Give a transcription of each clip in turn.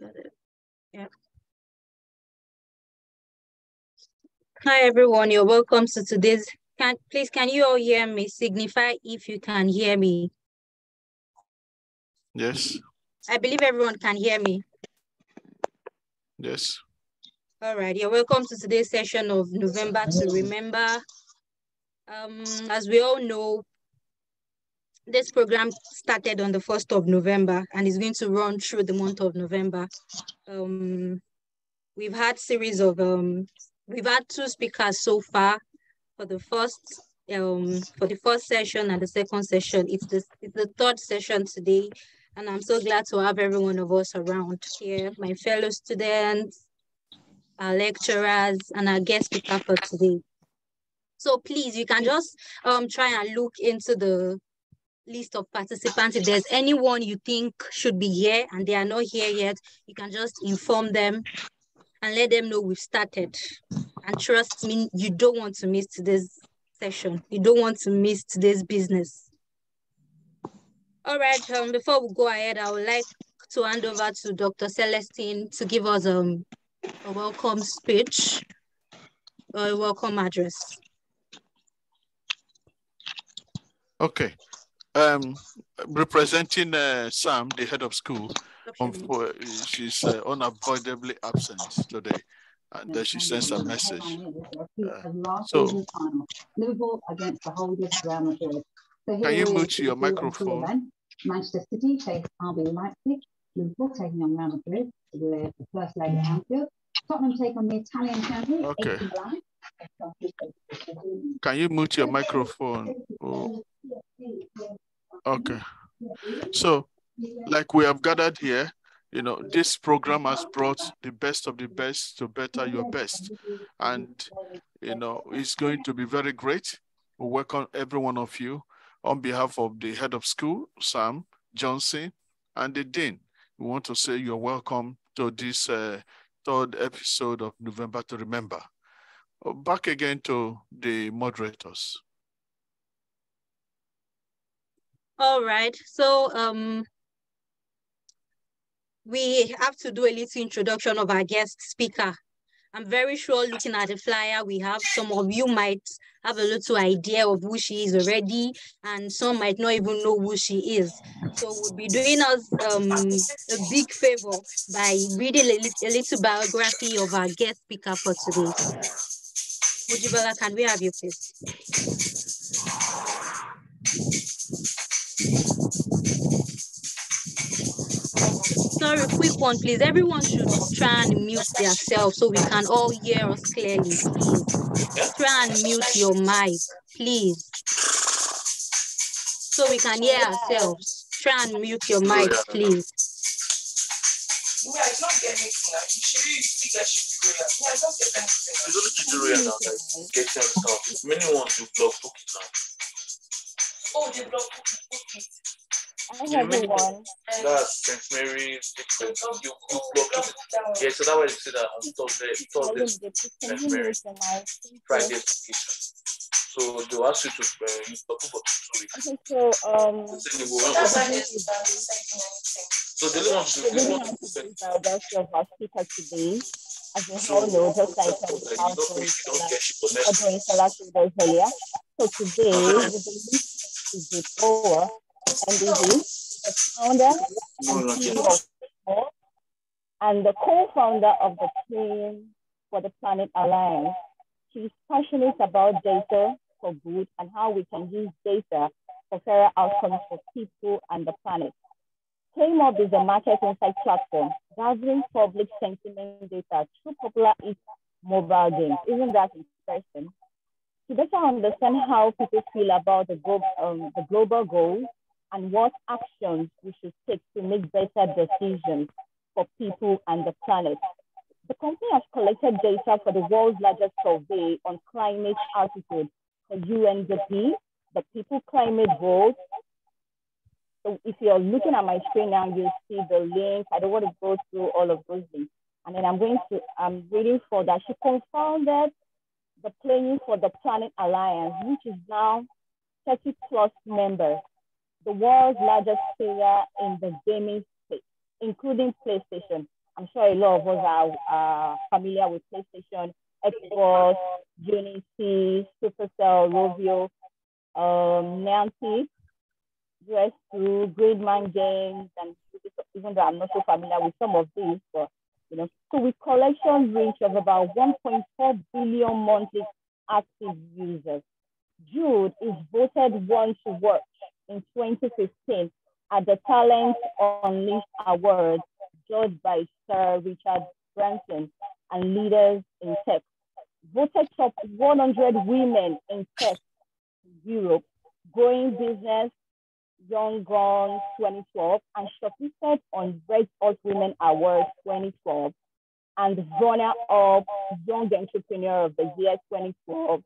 Got it. Yeah. Hi everyone, you're welcome to today's. Can please can you all hear me? Signify if you can hear me. Yes. I believe everyone can hear me. Yes. All right, you're welcome to today's session of November to Remember. Um, as we all know, this program started on the 1st of November and is going to run through the month of November. Um, we've had series of, um, we've had two speakers so far for the first, um, for the first session and the second session. It's the, it's the third session today. And I'm so glad to have every one of us around here, my fellow students, our lecturers, and our guest speaker for today. So please, you can just um, try and look into the list of participants. If there's anyone you think should be here and they are not here yet, you can just inform them and let them know we've started. And trust me, you don't want to miss today's session. You don't want to miss today's business. All right, um, before we go ahead, I would like to hand over to Dr. Celestine to give us um, a welcome speech or a welcome address. Okay. Um, representing uh, Sam, the head of school, um, for, she's uh, unavoidably absent today. And uh, she sends a message. Uh, so, Liverpool against the holders Real Madrid. So can you mute your microphone? Manchester City face RB Leipzig. Liverpool taking on Real Madrid for the first leg at Anfield. Tottenham take on the Italian champions. Okay. Can you mute your microphone? Oh. Okay. So, like we have gathered here, you know, this program has brought the best of the best to better your best. And, you know, it's going to be very great. We welcome every one of you on behalf of the head of school, Sam Johnson, and the dean. We want to say you're welcome to this uh, third episode of November to Remember. Back again to the moderators. All right, so um, we have to do a little introduction of our guest speaker. I'm very sure looking at the flyer, we have some of you might have a little idea of who she is already, and some might not even know who she is. So we'll be doing us um, a big favor by reading a, little, a little biography of our guest speaker for today. Mojibola, can we have you please? Sorry, quick one, please. Everyone should try and mute themselves so we can all hear us clearly, please. Try and mute your mic, please. So we can hear ourselves. Try and mute your mic, please. Yeah, it's not getting anything. Like, you should really think that should be real. Yeah, I don't get anything. It's only tutorial now that get them stuff. Many ones you blog book it now. Oh, they block book it. I have. That's St. Mary's. You, you block it. Yeah, so that way you see that on Thursday, Thursday, St. Mary's, Friday. So they ask you to uh, use the for two weeks. Okay, so um, So they will That's why run they start sending anything. So they want to, the they want to send taking biography our speaker today, as you So, all know, just like you how don't, you don't get shit for next Audrey Salah told us earlier. So today, we believe is the power The founder and CEO of and the co-founder of the Playing for the Planet Alliance. She's passionate about data for good and how we can use data for fairer outcomes for people and the planet. Playmob is a market insight platform gathering public sentiment data through popular mobile games. Isn't that interesting? To better understand how people feel about the, glo- um, the global goals and what actions we should take to make better decisions for people and the planet. The company has collected data for the world's largest survey on climate altitude, the UNDP, the People Climate Vote. So if you're looking at my screen now, you'll see the link. I don't want to go through all of those links. And then I'm going to, I'm reading for that. She confounded the Playing for the Planet Alliance, which is now 30 plus members, the world's largest player in the gaming space, including PlayStation. I'm sure a lot of us are familiar with PlayStation, Xbox, Unity, Supercell, Rovio, um, Niantic, ustwo, Gridman Games, and even though I'm not so familiar with some of these, but you know, so with collection reach of about 1.4 billion monthly active users. Jude is voted one to watch in 2015 at the Talent Unleashed Awards, judged by Sir Richard Branson and leaders in tech. Voted top 100 women in tech Europe, growing business, Young Guns 2012, and shortlisted on Red Hot Women Awards 2012, and runner-up Young Entrepreneur of the Year 2012.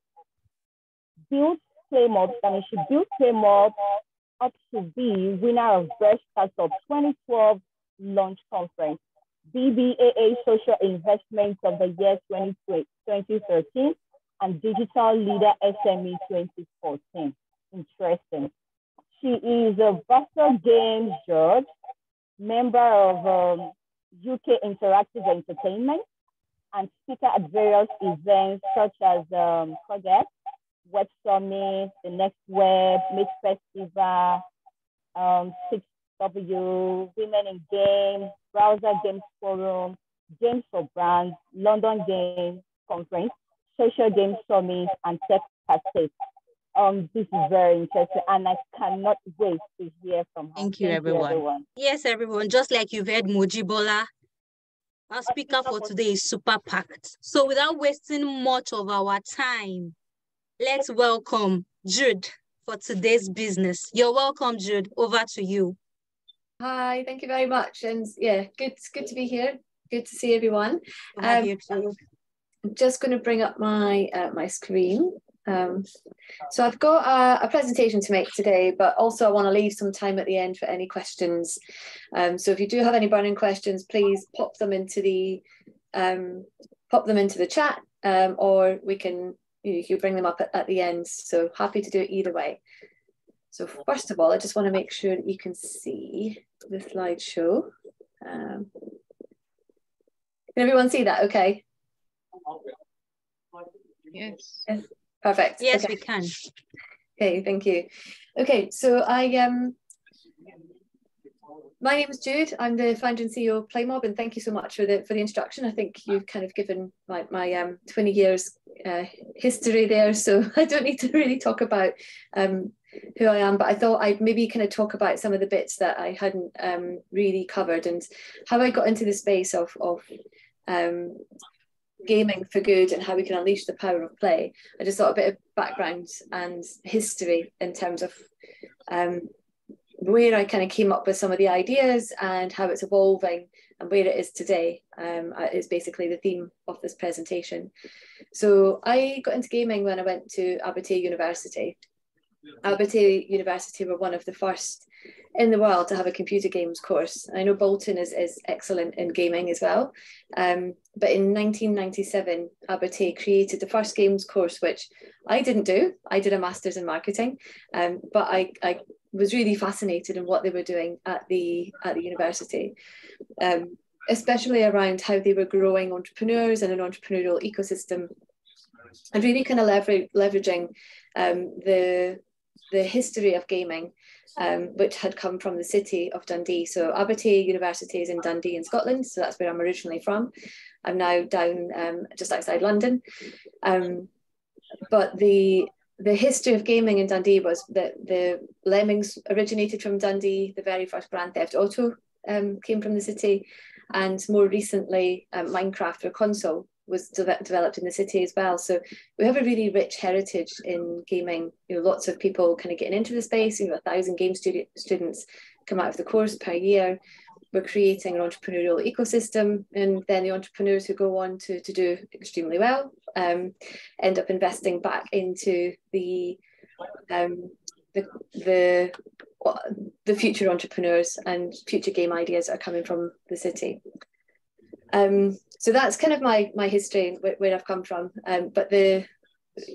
Built Playmob, I mean, she built Playmob up to be winner of Best Startup 2012 launch conference, BBAA Social Investments of the Year 2013, and Digital Leader SME 2014. Interesting. She is a BAFTA Games judge, member of um, UK Interactive Entertainment, and speaker at various events such as um, Web Summit, the Next Web, Mid Festival, um, 6W, Women in Games, Browser Games Forum, Games for Brands, London Games Conference, Social Games Summit, and Tech Cafe. Um, this is very interesting, and I cannot wait to hear from her. Thank you, Thank everyone. you everyone. Yes, everyone. Just like you've heard Mojibola, our speaker for today is super packed. So without wasting much of our time, let's welcome Jude for today's business. You're welcome, Jude. Over to you. Hi, thank you very much. And yeah, good, good to be here. Good to see everyone. Um. I'm just going to bring up my uh, my screen. Um, so I've got a, a, presentation to make today, but also I want to leave some time at the end for any questions. Um, so if you do have any burning questions, please pop them into the um, pop them into the chat, um, or we can you, you bring them up at, at the end. So happy to do it either way. So first of all, I just want to make sure that you can see the slideshow. Um, can everyone see that? Okay. Yes. yes. Perfect. Yes, okay. we can. Okay, thank you. Okay, so I um my name is Jude. I'm the founder and CEO of Playmob, and thank you so much for the for the introduction. I think you've kind of given my my um 20 years uh, history there, so I don't need to really talk about um who I am, but I thought I'd maybe kind of talk about some of the bits that I hadn't um really covered and how I got into the space of of um gaming for good and how we can unleash the power of play. I just thought a bit of background and history in terms of um, where I kind of came up with some of the ideas and how it's evolving and where it is today um, uh, is basically the theme of this presentation. So I got into gaming when I went to Abertay University. Abertay University were one of the first in the world to have a computer games course. I know Bolton is, is excellent in gaming as well. Um, but in 1997, Abertay created the first games course, which I didn't do. I did a master's in marketing, um, but I, I was really fascinated in what they were doing at the, at the university. Um, especially around how they were growing entrepreneurs and an entrepreneurial ecosystem and really kind of lever- leveraging um, the the history of gaming um, which had come from the city of Dundee. So Abertay University is in Dundee in Scotland, so that's where I'm originally from. I'm now down um, just outside London. Um, but the the history of gaming in Dundee was that the Lemmings originated from Dundee. The very first Grand Theft Auto um, came from the city, and more recently, um, Minecraft or console was de- developed in the city as well. So we have a really rich heritage in gaming. You know, lots of people kind of getting into the space. You know, a thousand game studi- students come out of the course per year. We're creating an entrepreneurial ecosystem, and then the entrepreneurs who go on to, to do extremely well um, end up investing back into the um, the the the future entrepreneurs and future game ideas that are coming from the city. Um, so that's kind of my my history where, where I've come from. Um, but the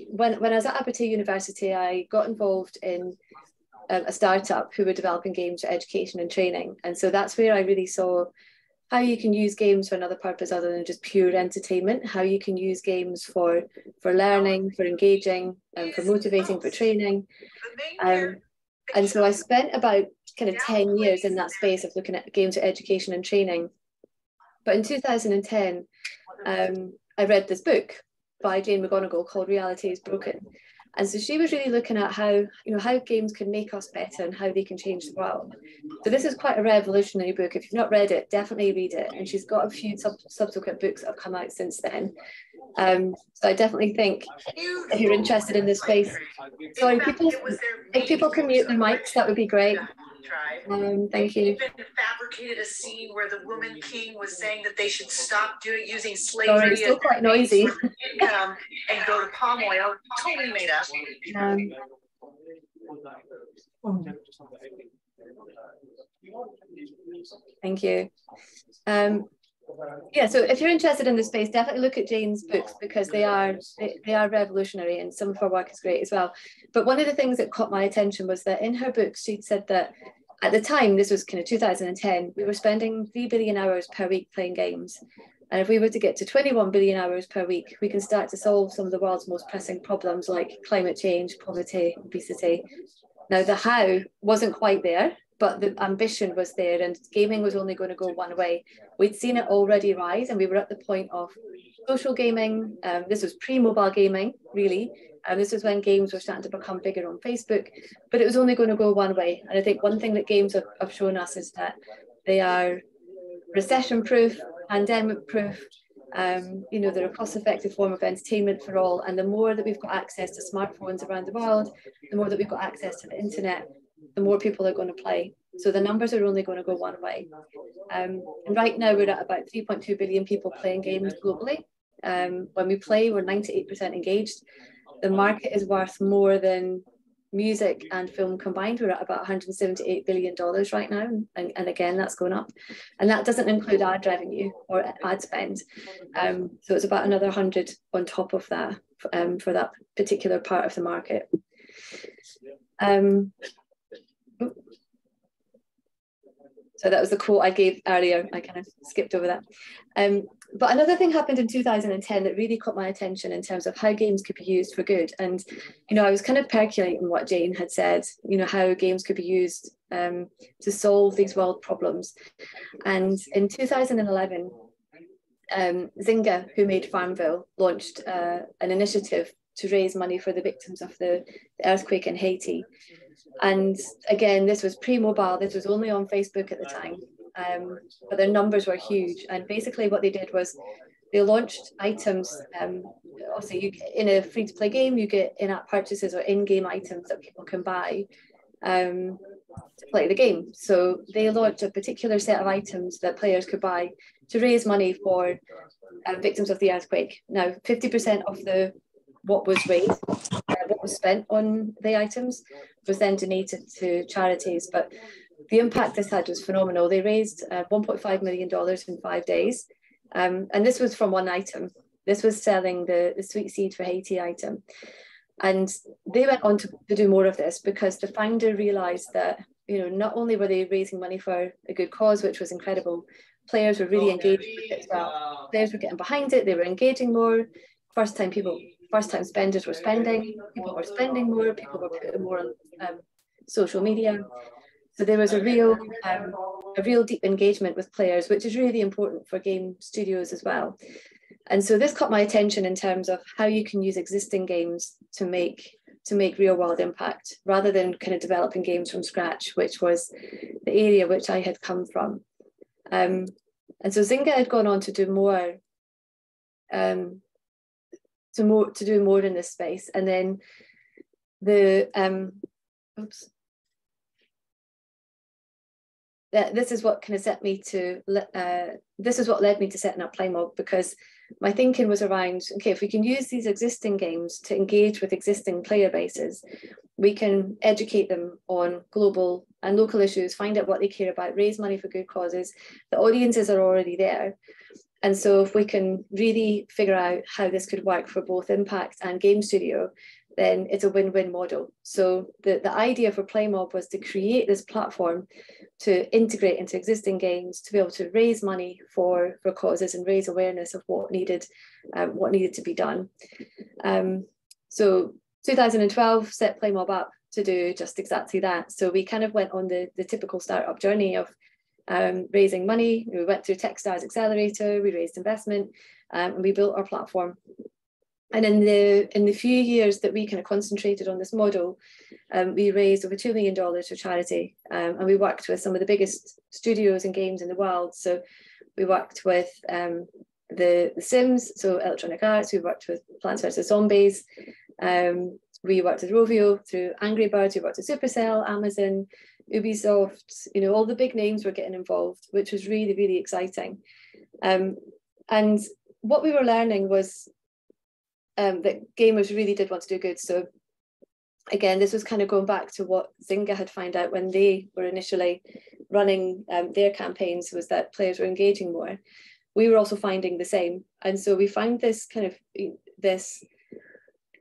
when when I was at Abertay University, I got involved in a, a startup who were developing games for education and training. And so that's where I really saw how you can use games for another purpose other than just pure entertainment, how you can use games for, for learning, for engaging, and um, for motivating, for training. Um, and so I spent about kind of 10 years in that space of looking at games for education and training. But in 2010, um, I read this book by Jane McGonigal called Reality is Broken. And so she was really looking at how, you know, how games can make us better and how they can change the world. So this is quite a revolutionary book. If you've not read it, definitely read it. And she's got a few sub subsequent books that have come out since then. Um, so I definitely think if you're interested in this space, sorry, people, if people can mute their mics, that would be great tried. Um, thank you. Even fabricated a scene where the woman king was saying that they should stop doing using slavery Sorry, it's still quite noisy. income and go to palm oil. Totally made up. Um, thank you. Um, yeah, so if you're interested in this space, definitely look at Jane's books because they are they, they are revolutionary and some of her work is great as well. But one of the things that caught my attention was that in her books, she'd said that at the time, this was kind of 2010, we were spending 3 billion hours per week playing games. And if we were to get to 21 billion hours per week, we can start to solve some of the world's most pressing problems like climate change, poverty, obesity. Now, the how wasn't quite there, but the ambition was there and gaming was only going to go one way. We'd seen it already rise and we were at the point of social gaming. Um, this was pre-mobile gaming, really. And this was when games were starting to become bigger on Facebook, but it was only going to go one way. And I think one thing that games have, have shown us is that they are recession proof, pandemic proof, um, you know, they're a cost-effective form of entertainment for all. And the more that we've got access to smartphones around the world, the more that we've got access to the internet, the more people are going to play. So the numbers are only going to go one way. Um, and right now we're at about 3.2 billion people playing games globally. Um, when we play, we're 98% engaged. The market is worth more than music and film combined. We're at about $178 billion right now. And, and again, that's going up. And that doesn't include ad revenue or ad spend. Um, so it's about another 100 on top of that um, for that particular part of the market. Um, so that was the quote I gave earlier. I kind of skipped over that. Um, but another thing happened in 2010 that really caught my attention in terms of how games could be used for good. And, you know, I was kind of percolating what Jane had said, you know, how games could be used um, to solve these world problems. And in 2011, um, Zynga, who made Farmville, launched uh, an initiative to raise money for the victims of the, the earthquake in Haiti. And again, this was pre-mobile. This was only on Facebook at the time, um, but their numbers were huge. And basically, what they did was they launched items. Um, also, you in a free-to-play game, you get in-app purchases or in-game items that people can buy um, to play the game. So they launched a particular set of items that players could buy to raise money for uh, victims of the earthquake. Now, 50% of the what was raised, uh, what was spent on the items was then donated to charities. But the impact this had was phenomenal. They raised uh, $1.5 million in five days. Um, and this was from one item. This was selling the, the sweet seed for Haiti item. And they went on to, to do more of this because the founder realized that, you know, not only were they raising money for a good cause, which was incredible, players were really engaged with it as well. Players were getting behind it, they were engaging more. First time people first time spenders were spending, people were spending more, people were putting more on um, social media. So there was a real, um, a real deep engagement with players, which is really important for game studios as well. And so this caught my attention in terms of how you can use existing games to make to make real world impact rather than kind of developing games from scratch, which was the area which I had come from. Um, and so Zynga had gone on to do more um, to more to do more in this space. And then the um oops. This is what kind of set me to uh, this is what led me to setting up Playmob because my thinking was around okay if we can use these existing games to engage with existing player bases we can educate them on global and local issues find out what they care about raise money for good causes. The audiences are already there and so if we can really figure out how this could work for both Impact and Game Studio, then it's a win-win model. So the, the idea for Playmob was to create this platform to integrate into existing games, to be able to raise money for, for causes and raise awareness of what needed, um, what needed to be done. Um, so 2012 set Playmob up to do just exactly that. So we kind of went on the, the typical startup journey of um, raising money. We went through Techstars Accelerator, we raised investment, um, and we built our platform and in the in the few years that we kind of concentrated on this model, um, we raised over two million dollars for charity, um, and we worked with some of the biggest studios and games in the world. So we worked with um, the the Sims, so Electronic Arts. We worked with Plants vs Zombies. Um, we worked with Rovio through Angry Birds. We worked with Supercell, Amazon, Ubisoft. You know, all the big names were getting involved, which was really really exciting. Um, and what we were learning was um, that gamers really did want to do good. So again, this was kind of going back to what Zynga had found out when they were initially running um, their campaigns was that players were engaging more. We were also finding the same. And so we found this kind of this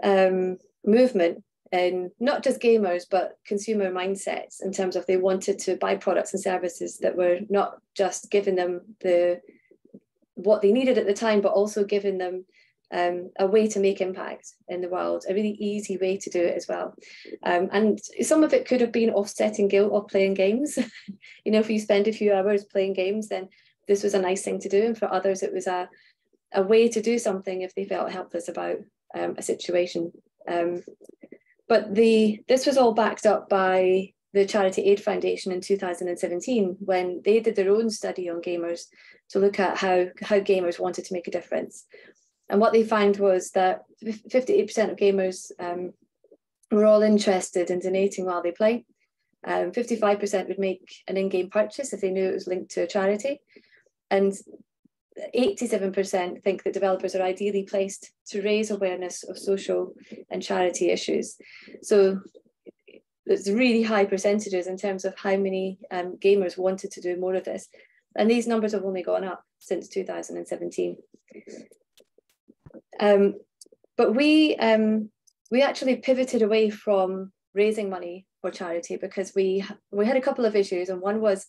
um, movement in not just gamers, but consumer mindsets in terms of they wanted to buy products and services that were not just giving them the what they needed at the time, but also giving them um, a way to make impact in the world, a really easy way to do it as well. Um, and some of it could have been offsetting guilt of playing games. you know, if you spend a few hours playing games, then this was a nice thing to do. And for others, it was a, a way to do something if they felt helpless about um, a situation. Um, but the this was all backed up by the Charity Aid Foundation in 2017 when they did their own study on gamers to look at how, how gamers wanted to make a difference. And what they found was that 58% of gamers um, were all interested in donating while they play. Um, 55% would make an in-game purchase if they knew it was linked to a charity. And 87% think that developers are ideally placed to raise awareness of social and charity issues. So it's really high percentages in terms of how many um, gamers wanted to do more of this. And these numbers have only gone up since 2017. Um, but we um, we actually pivoted away from raising money for charity because we we had a couple of issues, and one was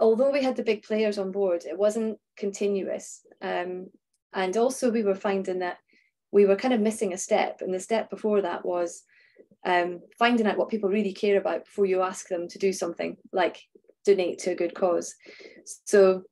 although we had the big players on board, it wasn't continuous, um, and also we were finding that we were kind of missing a step, and the step before that was um, finding out what people really care about before you ask them to do something like donate to a good cause. So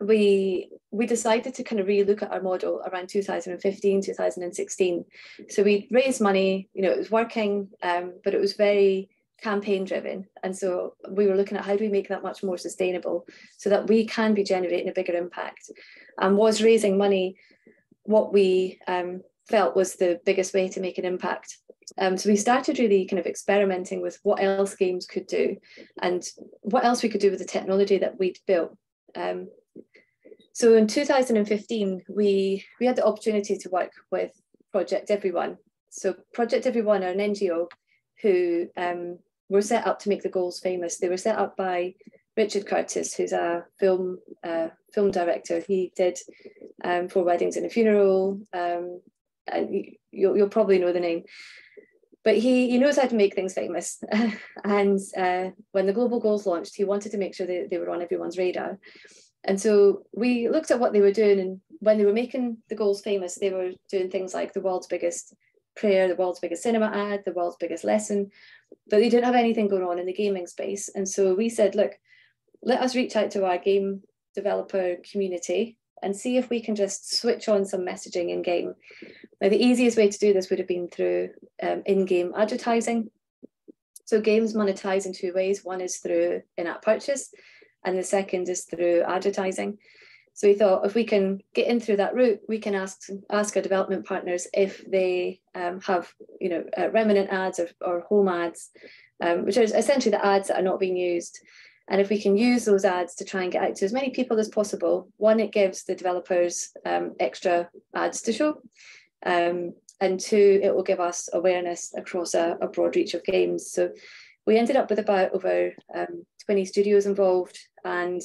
we we decided to kind of relook at our model around 2015 2016 so we raised money you know it was working um, but it was very campaign driven. And so we were looking at how do we make that much more sustainable so that we can be generating a bigger impact. And was raising money what we um, felt was the biggest way to make an impact. Um, so we started really kind of experimenting with what else games could do and what else we could do with the technology that we'd built. Um, so in 2015, we, we had the opportunity to work with Project Everyone. So Project Everyone are an NGO who um, were set up to make the goals famous. They were set up by Richard Curtis, who's a film uh, film director. He did um, Four Weddings and a Funeral, um, and you, you'll, you'll probably know the name. But he, he knows how to make things famous. and uh, when the Global Goals launched, he wanted to make sure they, they were on everyone's radar. And so we looked at what they were doing, and when they were making the goals famous, they were doing things like the world's biggest prayer, the world's biggest cinema ad, the world's biggest lesson, but they didn't have anything going on in the gaming space. And so we said, look, let us reach out to our game developer community and see if we can just switch on some messaging in game. Now, the easiest way to do this would have been through um, in game advertising. So, games monetize in two ways one is through in app purchase, and the second is through advertising. So we thought if we can get in through that route, we can ask ask our development partners if they um, have you know uh, remnant ads or, or home ads, um, which are essentially the ads that are not being used. And if we can use those ads to try and get out to as many people as possible, one, it gives the developers um, extra ads to show. Um, and two, it will give us awareness across a, a broad reach of games. So we ended up with about over um, 20 studios involved and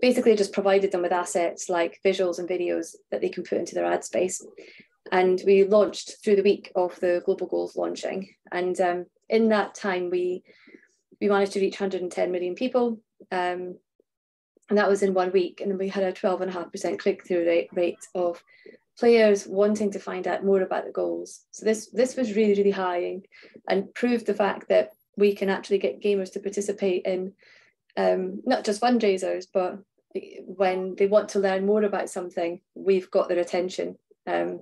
basically just provided them with assets like visuals and videos that they can put into their ad space. And we launched through the week of the Global Goals launching. And um, in that time, we we managed to reach 110 million people. Um, and that was in one week. And then we had a 12.5% click-through rate, rate of players wanting to find out more about the goals. So this this was really, really high and, and proved the fact that we can actually get gamers to participate in um, not just fundraisers, but when they want to learn more about something, we've got their attention, um,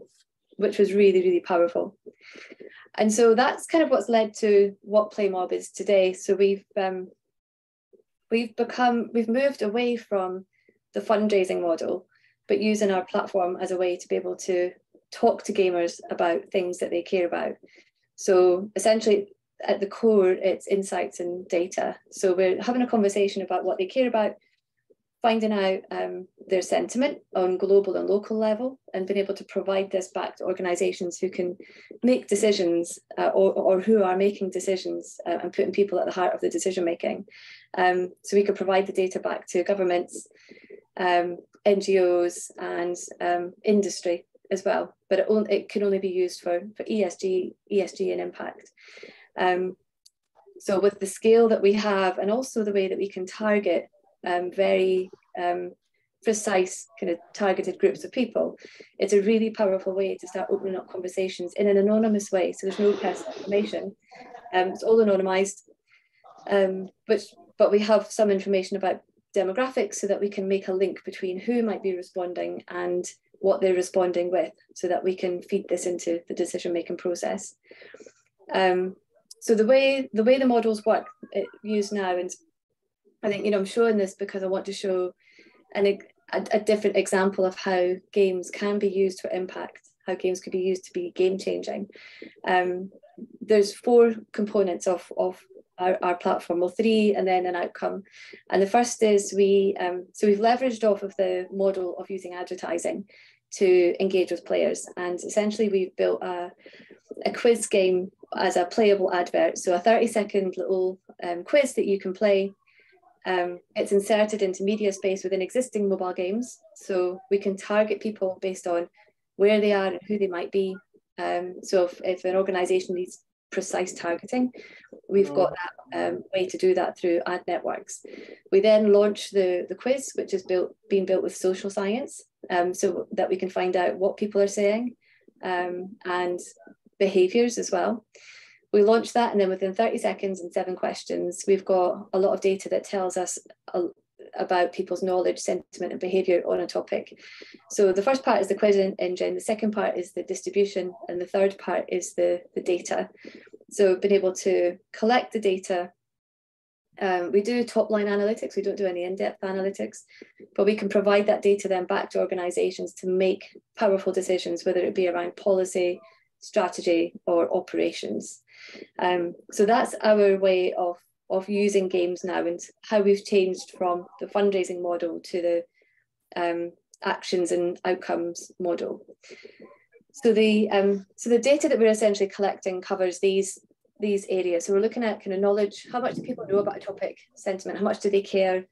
which was really, really powerful. And so that's kind of what's led to what PlayMob is today. So we've um, we've become we've moved away from the fundraising model, but using our platform as a way to be able to talk to gamers about things that they care about. So essentially, at the core, it's insights and data. So we're having a conversation about what they care about, finding out um, their sentiment on global and local level, and being able to provide this back to organisations who can make decisions uh, or, or who are making decisions uh, and putting people at the heart of the decision making. Um, so we could provide the data back to governments, um, NGOs, and um, industry as well. But it, it can only be used for, for ESG, ESG and impact. Um, so with the scale that we have and also the way that we can target um, very um, precise kind of targeted groups of people, it's a really powerful way to start opening up conversations in an anonymous way. So there's no personal information. Um, it's all anonymized, um, but, but we have some information about demographics so that we can make a link between who might be responding and what they're responding with so that we can feed this into the decision making process. Um, so the way the way the models work it, used now, and I think you know I'm showing this because I want to show an, a, a different example of how games can be used for impact, how games could be used to be game changing. Um, there's four components of of our, our, platform, well, three and then an outcome. And the first is we, um, so we've leveraged off of the model of using advertising to engage with players. And essentially we've built a, a quiz game as a playable advert. So a 30 second little um, quiz that you can play. Um, it's inserted into media space within existing mobile games. So we can target people based on where they are and who they might be. Um, so if, if an organization needs precise targeting, we've got that um, way to do that through ad networks. We then launch the, the quiz, which is built being built with social science, um, so that we can find out what people are saying um, and behaviours as well. We launched that, and then within 30 seconds and seven questions, we've got a lot of data that tells us a, about people's knowledge, sentiment, and behaviour on a topic. So the first part is the quiz engine, the second part is the distribution, and the third part is the, the data. So being able to collect the data. Um, we do top line analytics, we don't do any in-depth analytics, but we can provide that data then back to organizations to make powerful decisions, whether it be around policy, strategy or operations. Um, so that's our way of, of using games now and how we've changed from the fundraising model to the um, actions and outcomes model. So the um, so the data that we're essentially collecting covers these these areas. So we're looking at kind of knowledge, how much do people know about a topic, sentiment, how much do they care,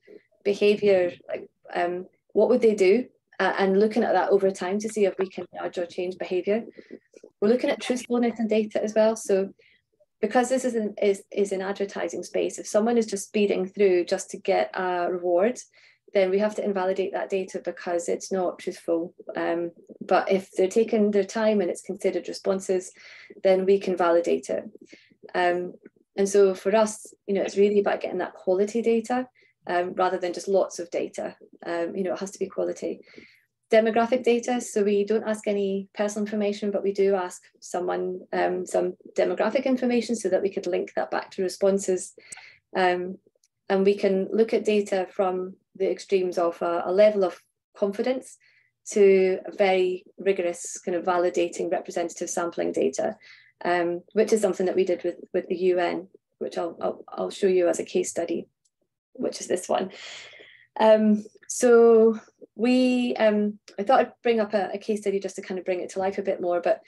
behavior, like um, what would they do, uh, and looking at that over time to see if we can nudge or change behavior. We're looking at truthfulness and data as well. So because this is an, is, is an advertising space, if someone is just speeding through just to get a reward, then we have to invalidate that data because it's not truthful. Um, but if they're taking their time and it's considered responses, then we can validate it. Um, and so for us, you know, it's really about getting that quality data um, rather than just lots of data. Um, you know, it has to be quality demographic data. So we don't ask any personal information, but we do ask someone um, some demographic information so that we could link that back to responses. Um, and we can look at data from the extremes of a, a level of confidence to very rigorous kind of validating representative sampling data, um, which is something that we did with, with the UN, which I'll, I'll, I'll show you as a case study, which is this one. Um, so we, um, I thought I'd bring up a, a case study just to kind of bring it to life a bit more, but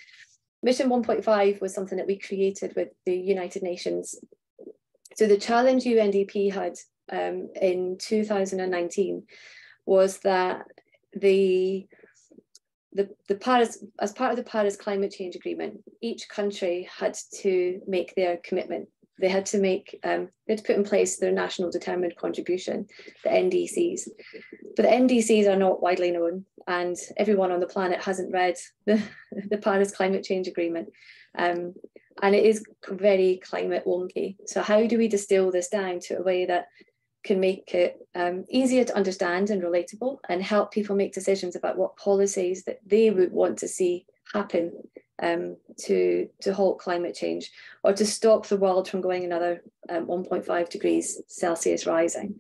Mission 1.5 was something that we created with the United Nations. So the challenge UNDP had um, in 2019 was that the the, the Paris, as part of the Paris Climate Change Agreement, each country had to make their commitment. They had to make, um, they had to put in place their national determined contribution, the NDCs. But the NDCs are not widely known, and everyone on the planet hasn't read the, the Paris Climate Change Agreement. Um, and it is very climate wonky. So how do we distill this down to a way that can make it um, easier to understand and relatable and help people make decisions about what policies that they would want to see happen um, to, to halt climate change or to stop the world from going another um, 1.5 degrees Celsius rising.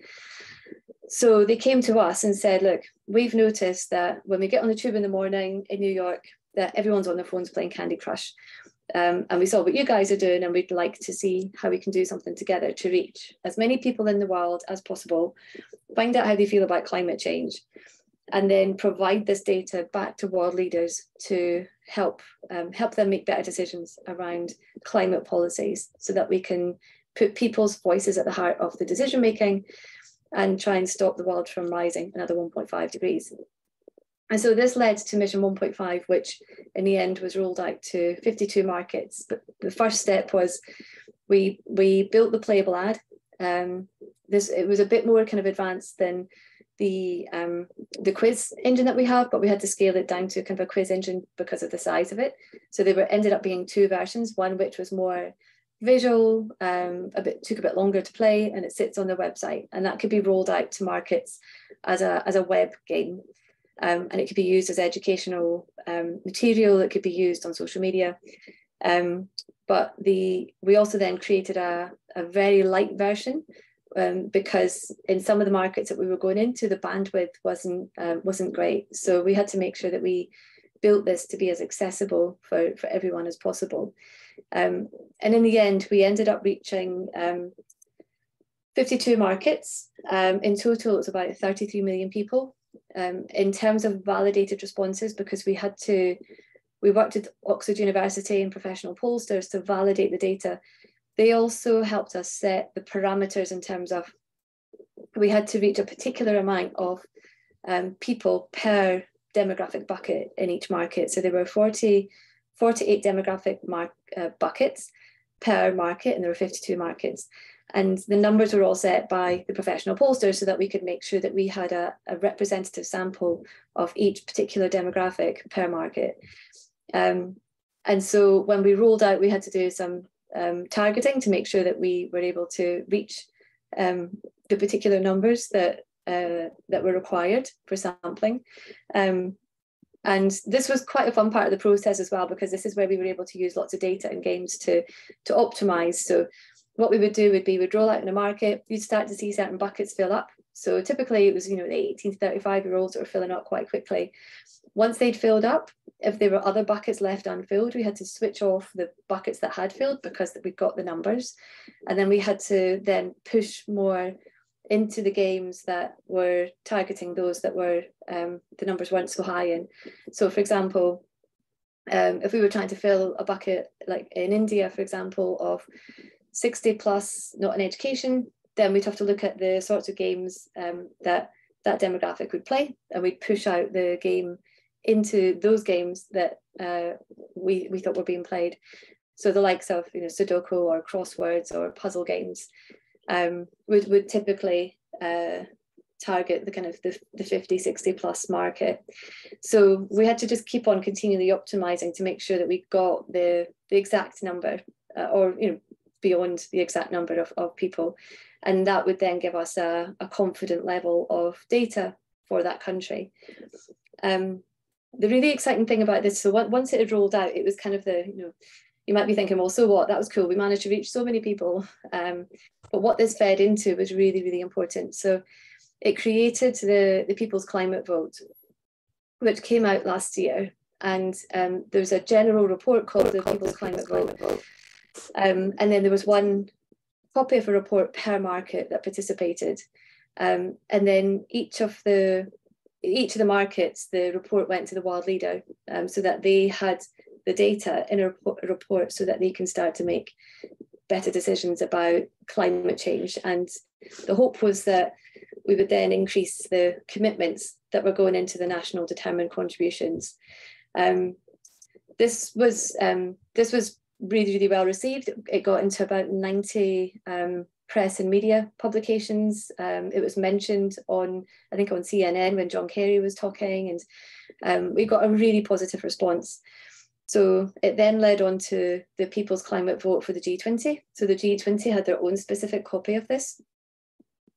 So they came to us and said, look, we've noticed that when we get on the tube in the morning in New York, that everyone's on their phones playing Candy Crush. Um, and we saw what you guys are doing, and we'd like to see how we can do something together to reach as many people in the world as possible, find out how they feel about climate change, and then provide this data back to world leaders to help um, help them make better decisions around climate policies, so that we can put people's voices at the heart of the decision making, and try and stop the world from rising another 1.5 degrees. And so this led to Mission 1.5, which in the end was rolled out to 52 markets. But the first step was we we built the playable ad. Um, this it was a bit more kind of advanced than the um, the quiz engine that we have, but we had to scale it down to kind of a quiz engine because of the size of it. So they were ended up being two versions. One which was more visual, um, a bit took a bit longer to play, and it sits on the website, and that could be rolled out to markets as a as a web game um, and it could be used as educational um, material. It could be used on social media. Um, but the we also then created a, a very light version um, because in some of the markets that we were going into, the bandwidth wasn't um, wasn't great. So we had to make sure that we built this to be as accessible for, for everyone as possible. Um, and in the end, we ended up reaching 52 markets. in total, it's about 33 million people um, in terms of validated responses, because we had to, we worked with Oxford University and professional pollsters to validate the data. They also helped us set the parameters in terms of we had to reach a particular amount of um, people per demographic bucket in each market. So there were 40, 48 demographic uh, buckets per market, and there were 52 markets. And the numbers were all set by the professional pollsters so that we could make sure that we had a, a representative sample of each particular demographic per market. Um, and so when we rolled out, we had to do some um, targeting to make sure that we were able to reach um, the particular numbers that uh, that were required for sampling. Um, and this was quite a fun part of the process as well, because this is where we were able to use lots of data and games to, to optimize. So what we would do would be we'd roll out in a market, you'd start to see certain buckets fill up. So typically it was, you know, the 18 to 35 year olds that were filling up quite quickly. Once they'd filled up, if there were other buckets left unfilled, we had to switch off the buckets that had filled because we got the numbers. And then we had to then push more into the games that were targeting those that were, um, the numbers weren't so high in. So for example, um, if we were trying to fill a bucket like in India, for example, of 60 plus not in education, then we'd have to look at the sorts of games um, that that demographic would play and we'd push out the game into those games that uh, we, we thought were being played. So the likes of you know Sudoku or crosswords or puzzle games um, would, would typically uh, target the kind of the, the 50, 60 plus market. So we had to just keep on continually optimizing to make sure that we got the, the exact number uh, or you know beyond the exact number of, of people. And that would then give us a, a confident level of data for that country. Um, the really exciting thing about this, so once it had rolled out, it was kind of the, you know, you might be thinking, well, so what? That was cool. We managed to reach so many people. Um, but what this fed into was really, really important. So it created the, the People's Climate Vote, which came out last year. And um, there's a general report called the People's Climate Vote, um, and then there was one copy of a report per market that participated. Um, and then each of the each of the markets, the report went to the world leader um, so that they had the data in a report, so that they can start to make better decisions about climate change. And the hope was that we would then increase the commitments that were going into the national determined contributions. Um, this was um, this was really really well received. It got into about 90 um, press and media publications. Um, it was mentioned on I think on CNN when John Kerry was talking, and um, we got a really positive response. So it then led on to the People's Climate Vote for the G20. So the G20 had their own specific copy of this.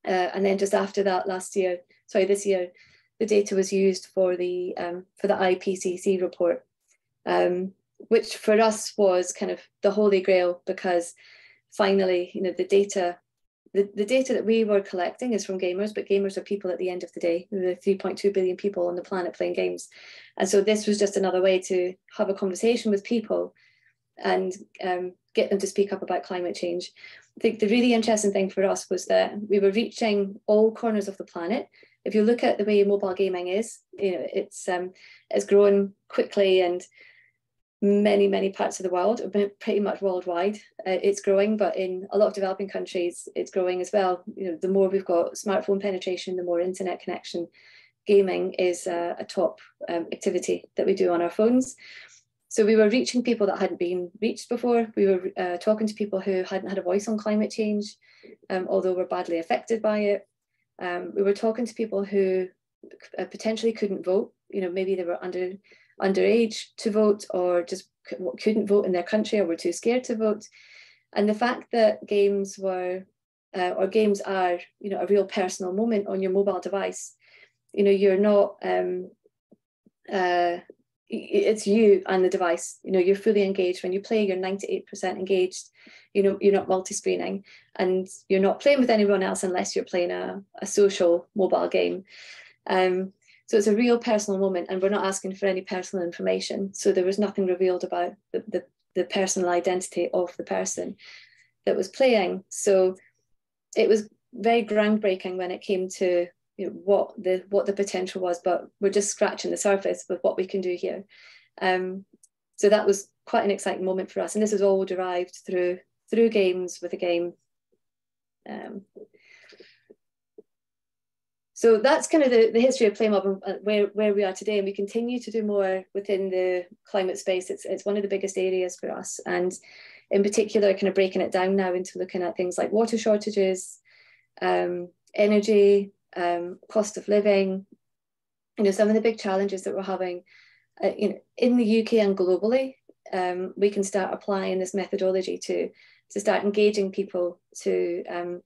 Uh, and then just after that last year, sorry, this year, the data was used for the um, for the IPCC report, um, which for us was kind of the holy grail because finally, you know, the data, the, the data that we were collecting is from gamers, but gamers are people at the end of the day. Are 3.2 billion people on the planet playing games. And so this was just another way to have a conversation with people and um, get them to speak up about climate change. I think the really interesting thing for us was that we were reaching all corners of the planet. If you look at the way mobile gaming is, you know, it's um, it's grown quickly and many many parts of the world, pretty much worldwide, uh, it's growing. But in a lot of developing countries, it's growing as well. You know, the more we've got smartphone penetration, the more internet connection. Gaming is uh, a top um, activity that we do on our phones. So we were reaching people that hadn't been reached before. We were uh, talking to people who hadn't had a voice on climate change, um, although were badly affected by it. Um, we were talking to people who uh, potentially couldn't vote. You know, maybe they were under underage to vote, or just couldn't vote in their country, or were too scared to vote. And the fact that games were, uh, or games are, you know, a real personal moment on your mobile device. You know, you're not. Um, uh, it's you and the device you know you're fully engaged when you play you're 98% engaged you know you're not multi-screening and you're not playing with anyone else unless you're playing a, a social mobile game um, so it's a real personal moment and we're not asking for any personal information so there was nothing revealed about the, the, the personal identity of the person that was playing so it was very groundbreaking when it came to you know, what the what the potential was, but we're just scratching the surface with what we can do here. Um, so that was quite an exciting moment for us, and this is all derived through through games with a game. Um, so that's kind of the, the history of Playmob and uh, where, where we are today. And we continue to do more within the climate space. It's, it's one of the biggest areas for us. And in particular, kind of breaking it down now into looking at things like water shortages, um, energy, um, cost of living, you know, some of the big challenges that we're having, uh, you know, in the UK and globally, um, we can start applying this methodology to to start engaging people to um,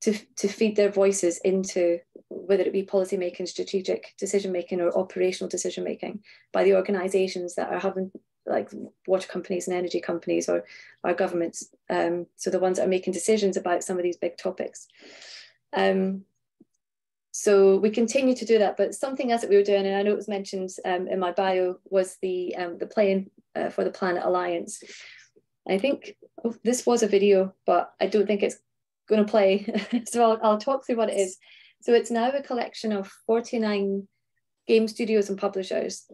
to to feed their voices into whether it be policy making, strategic decision making, or operational decision making by the organisations that are having like water companies and energy companies or our governments. Um, so the ones that are making decisions about some of these big topics. Um, so we continue to do that, but something else that we were doing, and I know it was mentioned um, in my bio, was the um, the Playing uh, for the Planet Alliance. I think oh, this was a video, but I don't think it's going to play. so I'll, I'll talk through what it is. So it's now a collection of 49 game studios and publishers,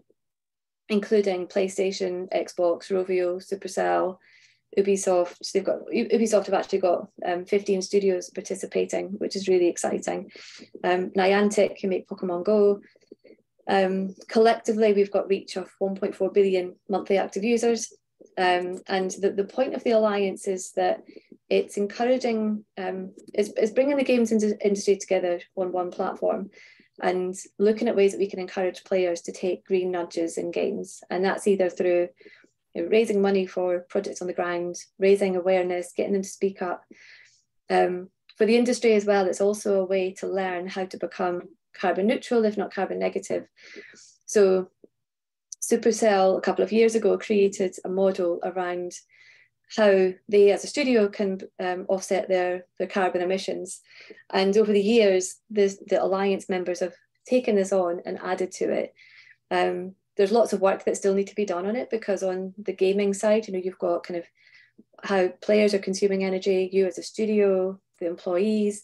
including PlayStation, Xbox, Rovio, Supercell, Ubisoft, So they've got Ubisoft have actually got um, 15 studios participating, which is really exciting. Um, Niantic, who make Pokemon Go. Um, collectively, we've got reach of 1.4 billion monthly active users. Um, and the, the point of the alliance is that it's encouraging, um, it's, it's bringing the games industry together on one platform and looking at ways that we can encourage players to take green nudges in games. And that's either through you know, raising money for projects on the ground, raising awareness, getting them to speak up. Um, for the industry as well, it's also a way to learn how to become carbon neutral, if not carbon negative. So Supercell a couple of years ago created a model around how they as a studio can um, offset their, their carbon emissions. And over the years, the, the Alliance members have taken this on and added to it. Um, there's lots of work that still need to be done on it because on the gaming side, you know, you've got kind of how players are consuming energy, you as a studio, the employees,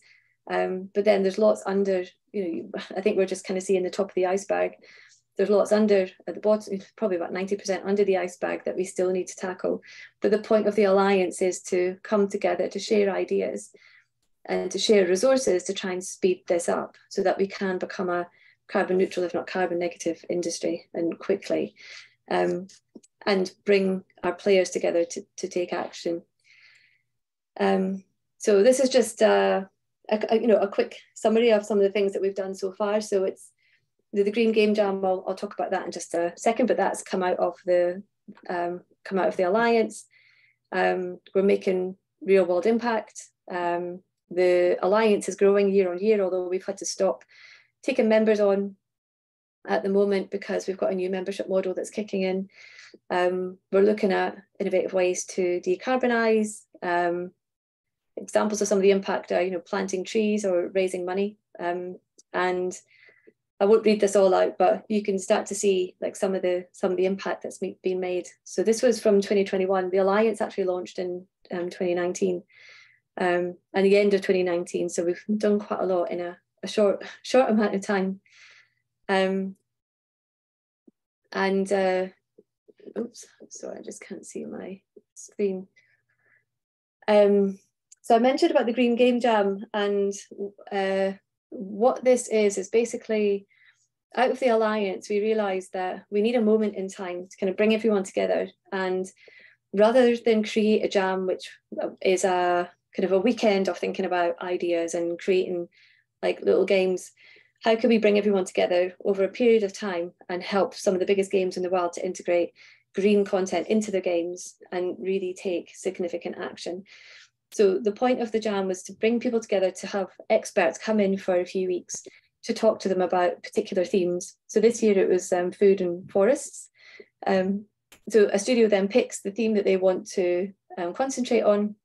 um, but then there's lots under, you know, I think we're just kind of seeing the top of the iceberg. There's lots under at the bottom, probably about 90% under the iceberg that we still need to tackle. But the point of the alliance is to come together to share ideas and to share resources to try and speed this up so that we can become a carbon neutral, if not carbon negative industry and quickly, um, and bring our players together to, to take action. Um, so this is just a, a, you know a quick summary of some of the things that we've done so far. So it's the, the Green Game Jam. I'll, I'll talk about that in just a second, but that's come out of the um, come out of the alliance. Um, we're making real world impact. Um, the alliance is growing year on year, although we've had to stop taking members on at the moment because we've got a new membership model that's kicking in. Um, we're looking at innovative ways to decarbonise. Um, examples of some of the impact are, you know, planting trees or raising money. Um, and I won't read this all out, but you can start to see like some of the some of the impact that's been made. So this was from 2021. The alliance actually launched in um, 2019 um, and the end of 2019. So we've done quite a lot in a, a short short amount of time. Um, and uh, oops, sorry, I just can't see my screen. Um, so I mentioned about the Green Game Jam and uh, what this is, is basically out of the alliance, we realized that we need a moment in time to kind of bring everyone together. And rather than create a jam, which is a kind of a weekend of thinking about ideas and creating like little games, how can we bring everyone together over a period of time and help some of the biggest games in the world to integrate green content into their games and really take significant action? So the point of the jam was to bring people together to have experts come in for a few weeks to talk to them about particular themes. So this year it was um, food and forests. Um, so a studio then picks the theme that they want to um, concentrate on,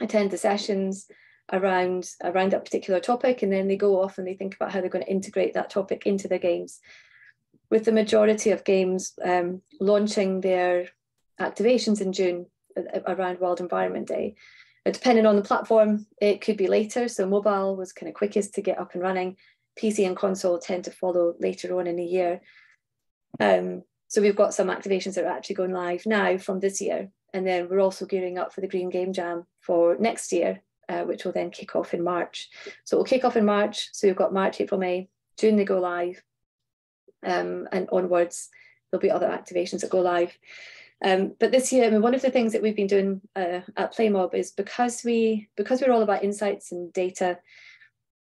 attend the sessions around around that particular topic, and then they go off and they think about how they're going to integrate that topic into their games. With the majority of games um, launching their activations in June around World Environment Day, depending on the platform, it could be later. So mobile was kind of quickest to get up and running. PC and console tend to follow later on in the year. Um, so we've got some activations that are actually going live now from this year. And then we're also gearing up for the Green Game Jam for next year, uh, which will then kick off in March. So it will kick off in March. So we've got March, April, May, June they go live. Um, and onwards, there'll be other activations that go live. Um, but this year, I mean, one of the things that we've been doing uh, at Playmob is because we because we're all about insights and data,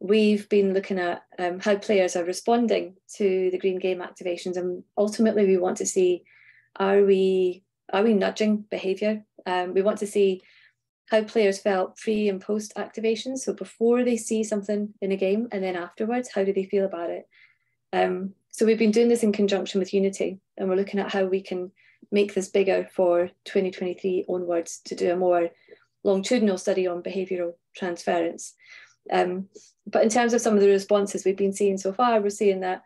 we've been looking at um, how players are responding to the green game activations and ultimately we want to see are we are we nudging behavior um, we want to see how players felt pre and post activation so before they see something in a game and then afterwards how do they feel about it? Um, so we've been doing this in conjunction with unity and we're looking at how we can make this bigger for 2023 onwards to do a more longitudinal study on behavioural transference um, but in terms of some of the responses we've been seeing so far, we're seeing that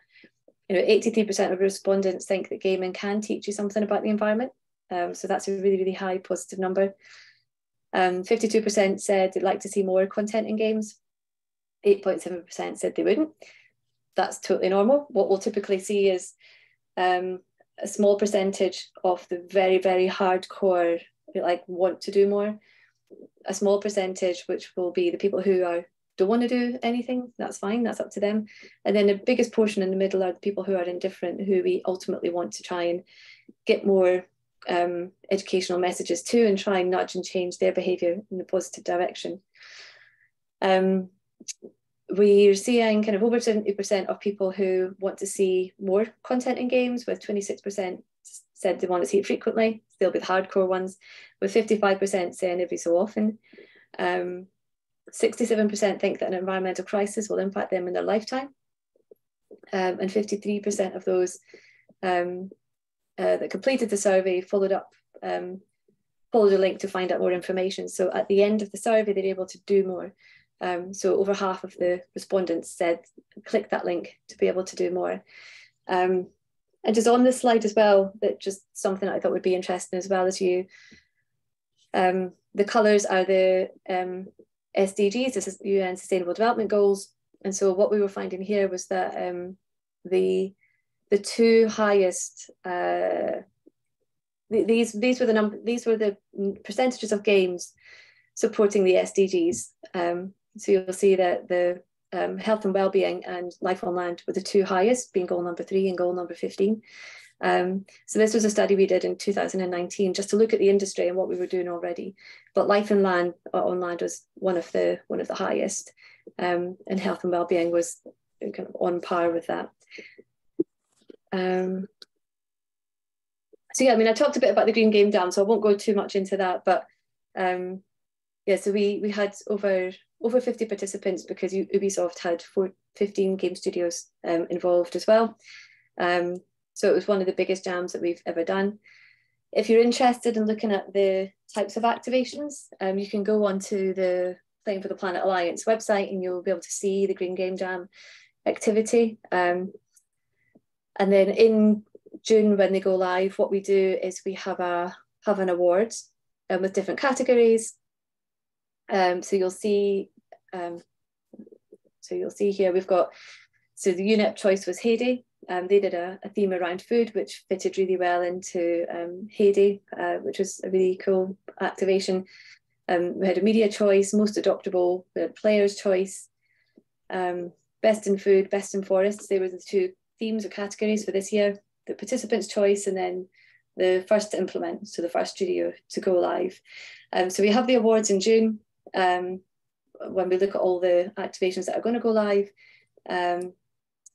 you know 83% of respondents think that gaming can teach you something about the environment. Um, so that's a really, really high positive number. 52% um, said they'd like to see more content in games. 8.7% said they wouldn't. That's totally normal. What we'll typically see is um, a small percentage of the very, very hardcore, like want to do more. A small percentage, which will be the people who are don't want to do anything, that's fine, that's up to them. And then the biggest portion in the middle are the people who are indifferent, who we ultimately want to try and get more um, educational messages to and try and nudge and change their behaviour in a positive direction. Um, we're seeing kind of over 70% of people who want to see more content in games, with 26% said they want to see it frequently, still with hardcore ones, with 55% saying every so often. Um, 67% think that an environmental crisis will impact them in their lifetime. Um, and 53% of those um, uh, that completed the survey followed up, um, followed a link to find out more information. So at the end of the survey, they're able to do more. Um, so over half of the respondents said, click that link to be able to do more. Um, and just on this slide as well, that just something I thought would be interesting as well as you. Um, the colours are the SDGs, this is UN Sustainable Development Goals. And so what we were finding here was that um, the the two highest uh, these these were the number these were the percentages of games supporting the SDGs. Um, so you'll see that the um, health and well-being and life on land were the two highest, being goal number three and goal number 15. Um, so this was a study we did in 2019 just to look at the industry and what we were doing already. But life and land uh, on land was one of the one of the highest, um, and health and well-being was kind of on par with that. Um, so yeah, I mean, I talked a bit about the Green Game Jam, so I won't go too much into that. But um, yeah, so we we had over over 50 participants because Ubisoft had four, 15 game studios um, involved as well. Um, so it was one of the biggest jams that we've ever done. If you're interested in looking at the types of activations, um, you can go onto the Playing for the Planet Alliance website and you'll be able to see the Green Game Jam activity. Um, and then in June, when they go live, what we do is we have a have an award um, with different categories. Um, so you'll see, um, so you'll see here we've got. So the Unity choice was Hay Day. Um, they did a, a, theme around food, which fitted really well into um, Hay Day, uh, which was a really cool activation. Um, we had a media choice, most adoptable, we had players choice, um, best in food, best in forests. They were the two themes or categories for this year the participants' choice, and then the first to implement, so the first studio to go live. Um, so we have the awards in June um, when we look at all the activations that are going to go live. Um,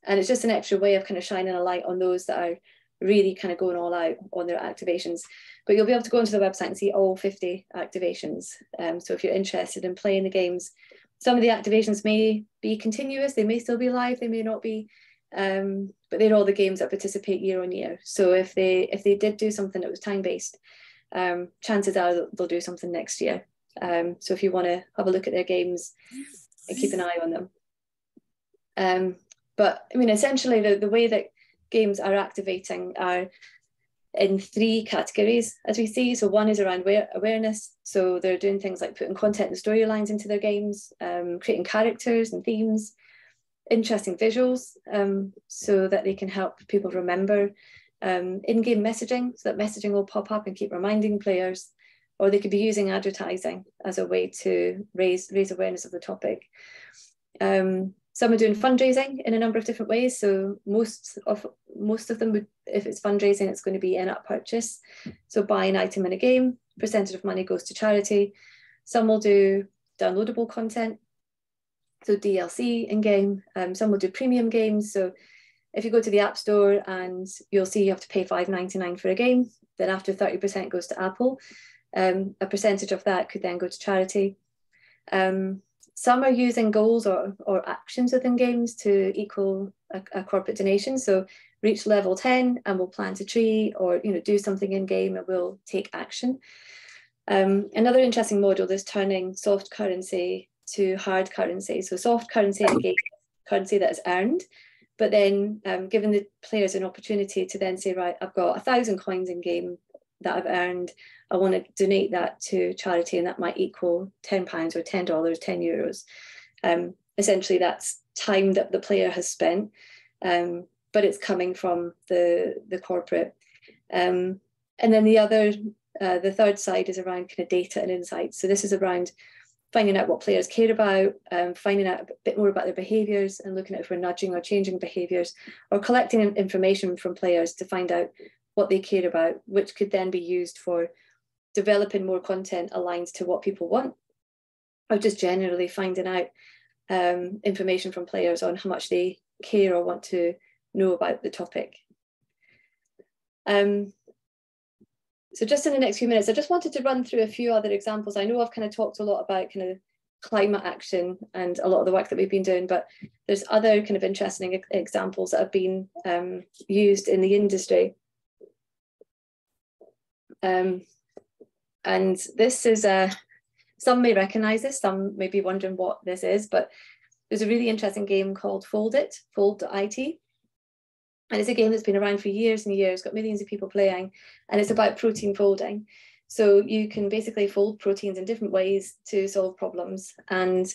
and it's just an extra way of kind of shining a light on those that are really kind of going all out on their activations. But you'll be able to go onto the website and see all 50 activations. Um, so if you're interested in playing the games, some of the activations may be continuous, they may still be live, they may not be um, but they're all the games that participate year on year. So if they if they did do something that was time based, um, chances are they'll do something next year. Um, so if you want to have a look at their games and keep an eye on them. But I mean, essentially, the, the way that games are activating are in three categories, as we see. So one is around awareness. So they're doing things like putting content and storylines into their games, um, creating characters and themes, interesting visuals um, so that they can help people remember um, in-game messaging so that messaging will pop up and keep reminding players or they could be using advertising as a way to raise raise awareness of the topic. Um, some are doing fundraising in a number of different ways. So most of most of them would, if it's fundraising, it's going to be in-app purchase. So buy an item in a game, percentage of money goes to charity. Some will do downloadable content, so DLC in game. Um, some will do premium games. So if you go to the App Store and you'll see you have to pay $5.99 for a game, then after 30% goes to Apple. Um, a percentage of that could then go to charity. Um, some are using goals or, or actions within games to equal a, a, corporate donation. So reach level 10 and we'll plant a tree or you know do something in game and we'll take action. Um, another interesting model is turning soft currency to hard currency. So soft currency again, currency that is earned, but then um, giving the players an opportunity to then say, right, I've got a thousand coins in game that I've earned. I want to donate that to charity, and that might equal ten pounds or ten dollars, ten euros. Um, essentially, that's time that the player has spent, um, but it's coming from the the corporate. Um, and then the other, uh, the third side is around kind of data and insights. So this is around finding out what players care about, um, finding out a bit more about their behaviours and looking at if we're nudging or changing behaviours, or collecting information from players to find out what they care about, which could then be used for developing more content aligned to what people want, or just generally finding out um, information from players on how much they care or want to know about the topic. Um, so just in the next few minutes, I just wanted to run through a few other examples. I know I've kind of talked a lot about kind of climate action and a lot of the work that we've been doing, but there's other kind of interesting examples that have been um, used in the industry. Um, and this is a, some may recognize this, some may be wondering what this is, but there's a really interesting game called Fold It, Fold.it. And it's a game that's been around for years and years, got millions of people playing, and it's about protein folding. So you can basically fold proteins in different ways to solve problems. And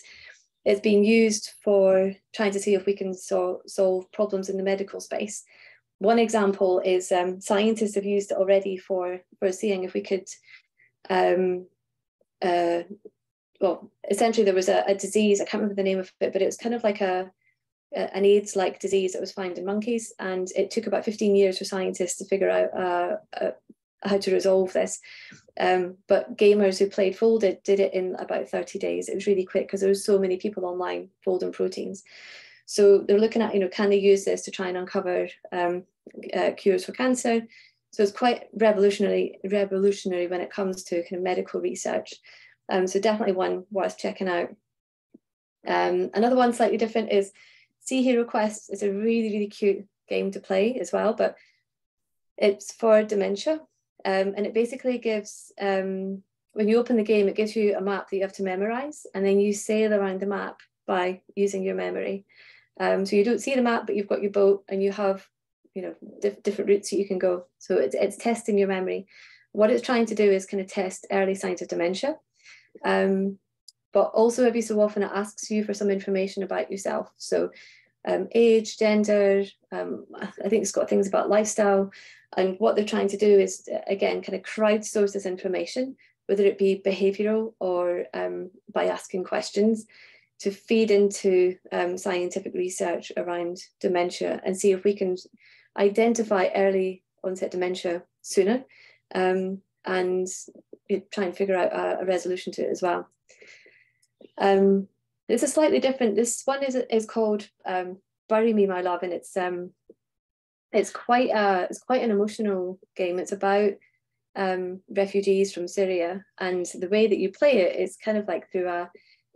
it's been used for trying to see if we can so solve problems in the medical space. One example is um, scientists have used it already for, for seeing if we could um, uh, well, essentially there was a, a, disease, I can't remember the name of it, but it was kind of like a, a an AIDS-like disease that was found in monkeys. And it took about 15 years for scientists to figure out uh, uh, how to resolve this. Um, but gamers who played Foldit did it in about 30 days. It was really quick because there was so many people online folding proteins. So they're looking at, you know, can they use this to try and uncover um, uh, cures for cancer? So it's quite revolutionary, revolutionary when it comes to kind of medical research. Um, so definitely one worth checking out. Um, another one slightly different is Sea Hero Quest. It's a really, really cute game to play as well, but it's for dementia. Um, and it basically gives, um, when you open the game, it gives you a map that you have to memorize, and then you sail around the map by using your memory. Um, so you don't see the map, but you've got your boat and you have, you know, diff different routes that you can go. So it's, it's testing your memory. What it's trying to do is kind of test early signs of dementia. Um, but also every so often it asks you for some information about yourself. So um, age, gender, um, I think it's got things about lifestyle. And what they're trying to do is, again, kind of crowdsource this information, whether it be behavioral or um, by asking questions to feed into um, scientific research around dementia and see if we can identify early onset dementia sooner um, and try and figure out a, a, resolution to it as well. Um, it's a slightly different, this one is, is called um, Bury Me, My Love, and it's um, it's quite a, it's quite an emotional game. It's about um, refugees from Syria, and the way that you play it is kind of like through a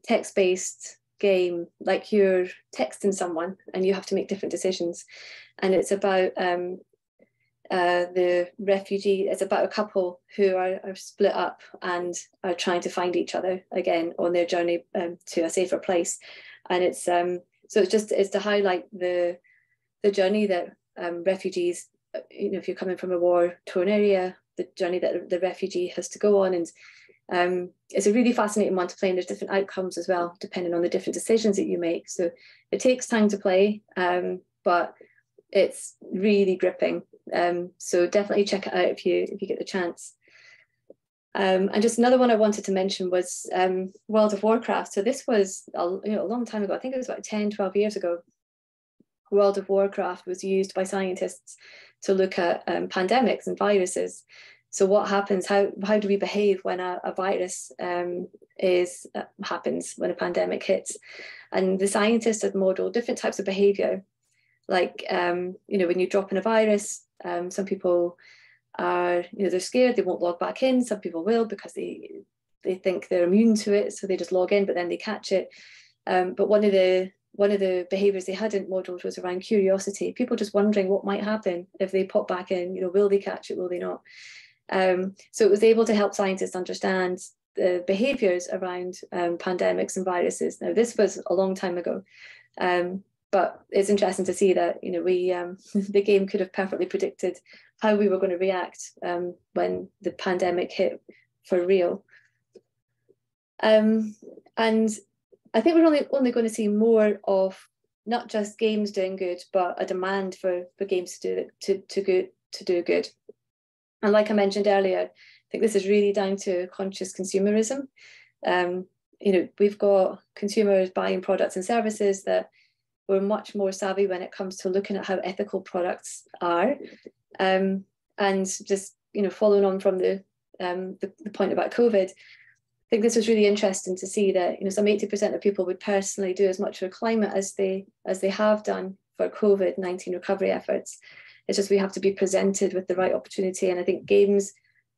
text-based game, like you're texting someone and you have to make different decisions. And it's about um, uh, the refugee, it's about a couple who are, are, split up and are trying to find each other again on their journey um, to a safer place. And it's um, so it's just it's to highlight the the journey that um, refugees, uh, you know, if you're coming from a war torn area, the journey that the refugee has to go on and um, it's a really fascinating one to play and there's different outcomes as well depending on the different decisions that you make so it takes time to play um, but it's really gripping um, so definitely check it out if you if you get the chance um, and just another one I wanted to mention was um, World of Warcraft. So this was a, you know, a long time ago. I think it was about 10, 12 years ago. World of Warcraft was used by scientists to look at um, pandemics and viruses. So what happens? How how do we behave when a, a virus um, is uh, happens when a pandemic hits? And the scientists had modelled different types of behaviour, like um, you know when you drop in a virus, um, some people are you know they're scared they won't log back in. Some people will because they they think they're immune to it, so they just log in, but then they catch it. Um, but one of the one of the behaviors they hadn't modeled was around curiosity people just wondering what might happen if they pop back in you know will they catch it will they not um, so it was able to help scientists understand the behaviors around um, pandemics and viruses. Now, this was a long time ago, um, but it's interesting to see that you know we um, the game could have perfectly predicted how we were going to react um, when the pandemic hit for real. Um, and I think we're only only going to see more of not just games doing good, but a demand for for games to do to to good to do good. And like I mentioned earlier, I think this is really down to conscious consumerism. Um, you know, we've got consumers buying products and services that we're much more savvy when it comes to looking at how ethical products are. Um, and just, you know, following on from the, um, the, the point about COVID, I think this was really interesting to see that you know some 80% of people would personally do as much for climate as they as they have done for COVID-19 recovery efforts. It's just we have to be presented with the right opportunity. And I think games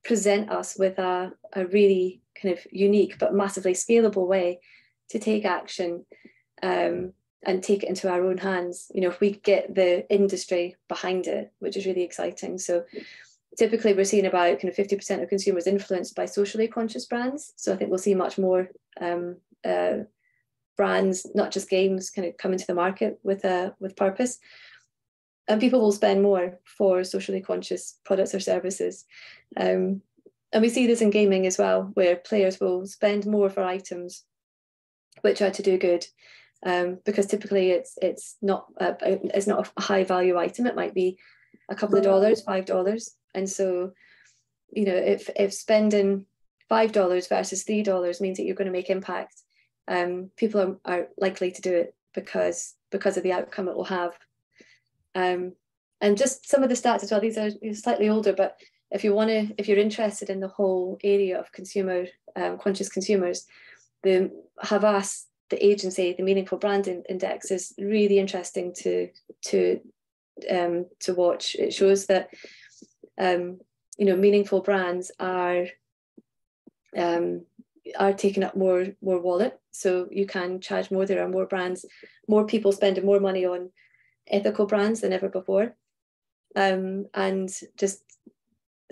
present us with a, a really kind of unique but massively scalable way to take action um, and take it into our own hands. You know, if we get the industry behind it, which is really exciting. So typically we're seeing about kind of 50% of consumers influenced by socially conscious brands. So I think we'll see much more um, uh, brands, not just games, kind of come into the market with a with purpose and people will spend more for socially conscious products or services. Um, and we see this in gaming as well, where players will spend more for items which are to do good, um, because typically it's it's not a, it's not a high value item. It might be a couple of dollars, five dollars, and so you know if if spending five dollars versus three dollars means that you're going to make impact, um, people are, are likely to do it because because of the outcome it will have. Um, and just some of the stats as well. These are slightly older, but if you want to, if you're interested in the whole area of consumer um, conscious consumers, the Havas, the agency, the Meaningful Branding Index is really interesting to to um, to watch. It shows that um, you know meaningful brands are um, are taking up more more wallet, so you can charge more. There are more brands, more people spending more money on ethical brands than ever before, um, and just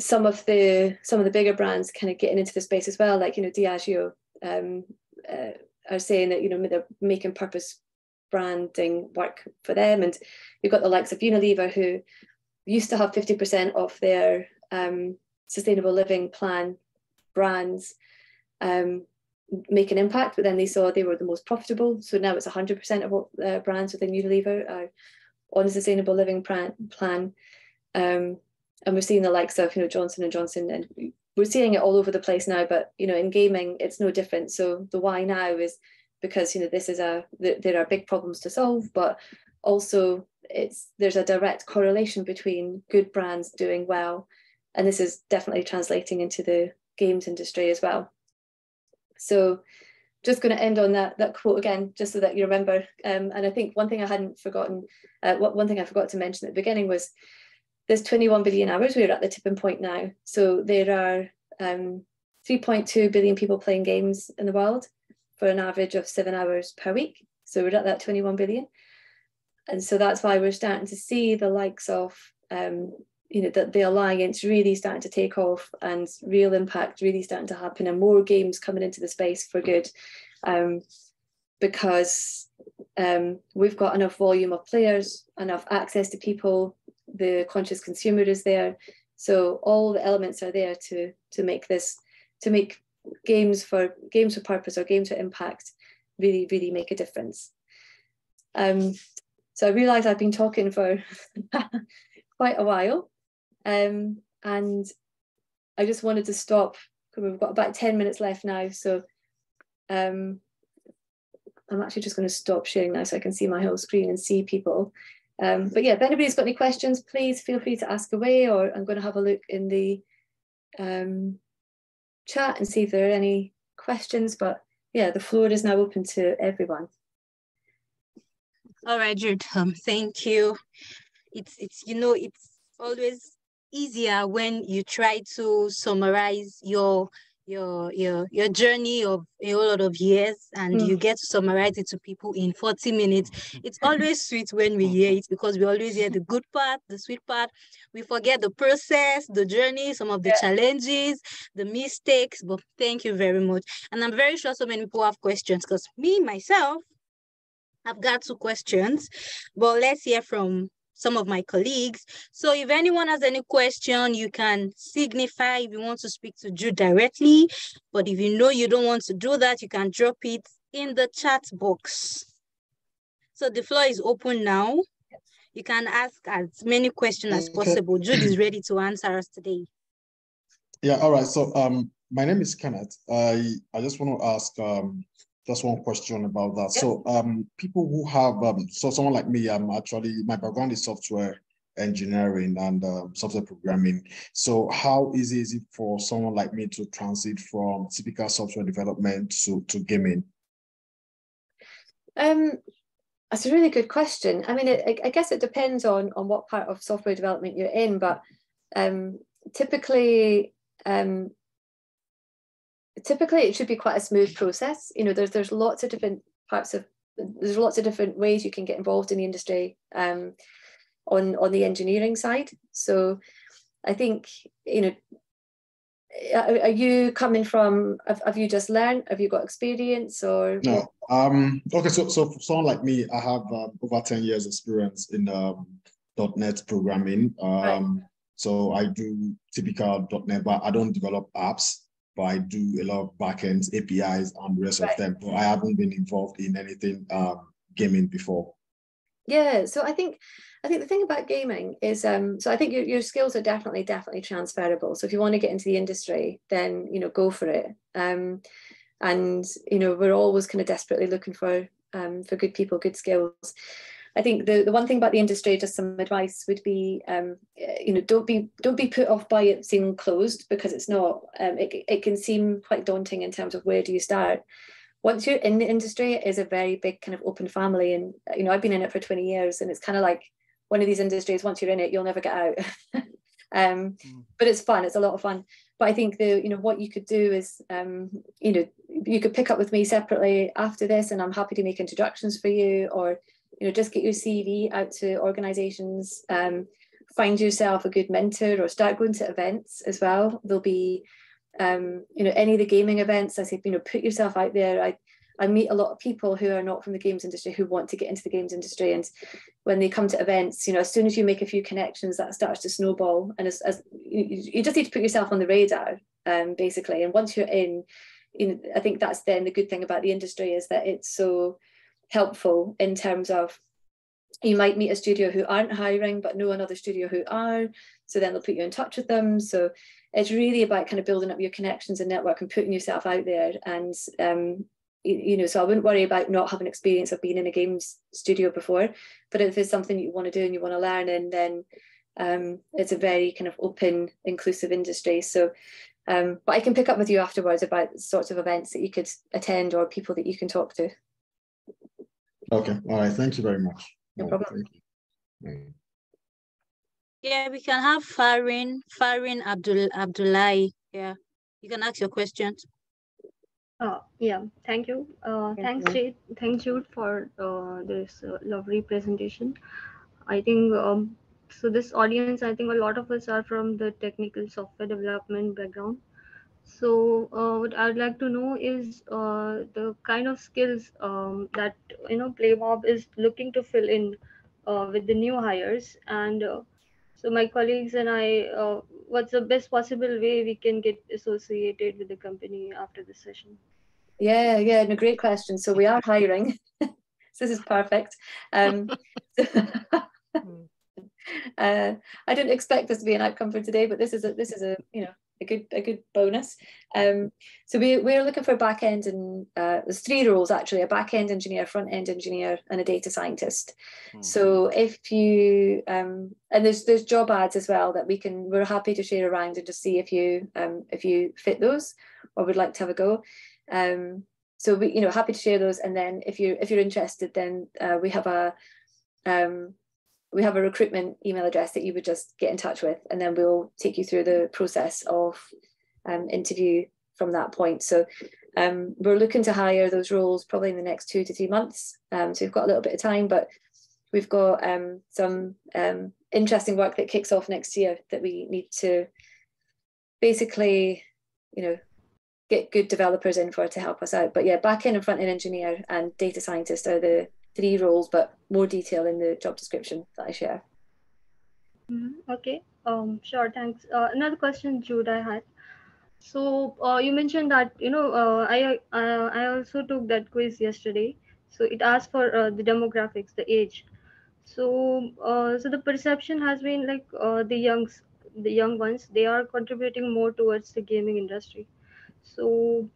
some of the some of the bigger brands kind of getting into the space as well, like you know Diageo um, uh, are saying that you know they're making purpose branding work for them, and you've got the likes of Unilever who used to have fifty percent of their um, sustainable living plan brands um, make an impact, but then they saw they were the most profitable. So now it's 100% of what uh, brands within Unilever are on a sustainable living plan. plan. Um, and we're seeing the likes of you know Johnson and Johnson, and we're seeing it all over the place now. But you know, in gaming, it's no different. So the why now is because you know this is a there are big problems to solve, but also it's there's a direct correlation between good brands doing well, and this is definitely translating into the games industry as well. So just going to end on that that quote again, just so that you remember. Um, and I think one thing I hadn't forgotten, uh, what one thing I forgot to mention at the beginning was there's 21 billion hours. We're at the tipping point now. So there are um, 3.2 billion people playing games in the world for an average of seven hours per week. So we're at that 21 billion. And so that's why we're starting to see the likes of, um, you know, that the alliance really starting to take off and real impact really starting to happen and more games coming into the space for good. Um, because um, we've got enough volume of players, enough access to people, the conscious consumer is there. So all the elements are there to to make this to make games for games for purpose or games for impact really really make a difference. Um, so I realise I've been talking for quite a while, um, and I just wanted to stop. We've got about ten minutes left now, so um, I'm actually just going to stop sharing now so I can see my whole screen and see people. Um, but yeah, if anybody's got any questions, please feel free to ask away, or I'm going to have a look in the um, chat and see if there are any questions. But yeah, the floor is now open to everyone. All right, Jude. Um, thank you. It's it's you know it's always easier when you try to summarize your your your your journey of a whole lot of years and mm. you get to summarize it to people in 40 minutes it's always sweet when we hear it because we always hear the good part the sweet part we forget the process the journey some of the yeah. challenges the mistakes but thank you very much and i'm very sure so many people have questions because me myself i've got two questions but let's hear from some of my colleagues. So if anyone has any question, you can signify if you want to speak to Jude directly. But if you know you don't want to do that, you can drop it in the chat box. So the floor is open now. You can ask as many questions as possible. Jude is ready to answer us today. Yeah, all right. So um, my name is Kenneth. I, I just want to ask um, just one question about that. Yep. So um, people who have, um, so someone like me, I'm actually, my background is software engineering and um, software programming. So how easy is it for someone like me to transit from typical software development to, to gaming? Um, that's a really good question. I mean, it, I guess it depends on, on what part of software development you're in, but um, typically um, typically it should be quite a smooth process. You know, there's there's lots of different parts of there's lots of different ways you can get involved in the industry um, on on the engineering side. So I think you know. Are, you coming from? Have, have you just learned? Have you got experience or? No. Um. Okay. So, so for someone like me, I have uh, over ten years experience in um, .NET programming. Um. Right. So I do typical .NET, but I don't develop apps but I do a lot of backends, APIs, and the rest right. of them. But I haven't been involved in anything um, gaming before. Yeah, so I think I think the thing about gaming is, um, so I think your, your skills are definitely, definitely transferable. So if you want to get into the industry, then, you know, go for it. Um, and, you know, we're always kind of desperately looking for, um, for good people, good skills. I think the, the one thing about the industry, just some advice would be, um, you know, don't be don't be put off by it seeming closed because it's not. Um, it, it can seem quite daunting in terms of where do you start. Once you're in the industry, it is a very big kind of open family, and you know I've been in it for 20 years, and it's kind of like one of these industries. Once you're in it, you'll never get out. um, mm. But it's fun. It's a lot of fun. But I think the you know what you could do is um, you know you could pick up with me separately after this, and I'm happy to make introductions for you or you know, just get your CV out to organizations, um, find yourself a good mentor or start going to events as well. There'll be, um, you know, any of the gaming events, I say, you know, put yourself out there. I, I meet a lot of people who are not from the games industry who want to get into the games industry. And when they come to events, you know, as soon as you make a few connections, that starts to snowball. And as, as you, you just need to put yourself on the radar, um, basically. And once you're in, you know, I think that's then the good thing about the industry is that it's so helpful in terms of you might meet a studio who aren't hiring but know another studio who are so then they'll put you in touch with them. So it's really about kind of building up your connections and network and putting yourself out there. And um, you, you, know so i wouldn't worry about not having experience of being in a games studio before. But if it's something you want to do and you want to learn and then um, it's a very kind of open inclusive industry. So um, but i can pick up with you afterwards about sorts of events that you could attend or people that you can talk to Okay. All right. Thank you very much. No All problem. Right, Yeah, we can have Farin, Farin Abdul Abdullahi. Yeah, you can ask your questions. Uh, yeah, thank you. Uh, Thank thanks, you. Jade. Thanks, Jude, for uh, this uh, lovely presentation. I think um, so. This audience, I think a lot of us are from the technical software development background. So uh, what I'd like to know is uh, the kind of skills um, that you know Playmob is looking to fill in uh, with the new hires, and uh, so my colleagues and I, uh, what's the best possible way we can get associated with the company after this session? Yeah, yeah, no, great question. So we are hiring. so this is perfect. Um, uh, I didn't expect this to be an outcome for today, but this is a this is a you know a good a good bonus. Um, so we we're looking for back end and uh, there's three roles actually: a back end engineer, front end engineer, and a data scientist. So if you um, and there's there's job ads as well that we can we're happy to share around and just see if you um, if you fit those or would like to have a go. Um, so we you know happy to share those, and then if you if you're interested, then uh, we have a um, we have a recruitment email address that you would just get in touch with, and then we'll take you through the process of um, interview from that point. So um, we're looking to hire those roles probably in the next two to three months. Um, so we've got a little bit of time, but we've got um, some um, interesting work that kicks off next year that we need to basically, you know, get good developers in for to help us out. But yeah, back end and front end engineer and data scientist are the three roles, but more detail in the job description that I share. Mhm, Okay, um, sure, thanks. Uh, another question, Jude, I had. So uh, you mentioned that you know uh, I uh, I also took that quiz yesterday. So it asked for uh, the demographics, the age. So uh, so the perception has been like the youngs, the young ones, they are contributing more towards the gaming industry. So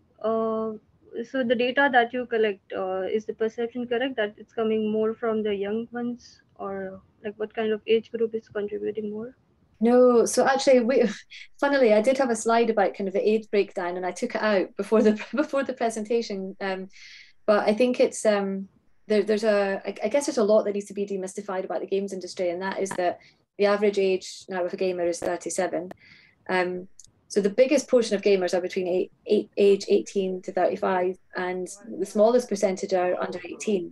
so the data that you collect uh, is the perception correct that it's coming more from the young ones or like what kind of age group is contributing more? No, so actually, we, funnily, I did have a slide about kind of the age breakdown, and I took it out before the before the presentation. Um, but I think it's um, there, there's a i guess there's a lot that needs to be demystified about the games industry, and that is that the average age now of a gamer is 37. Um, so the biggest portion of gamers are between eight, eight, age 18 to 35, and the smallest percentage are under 18.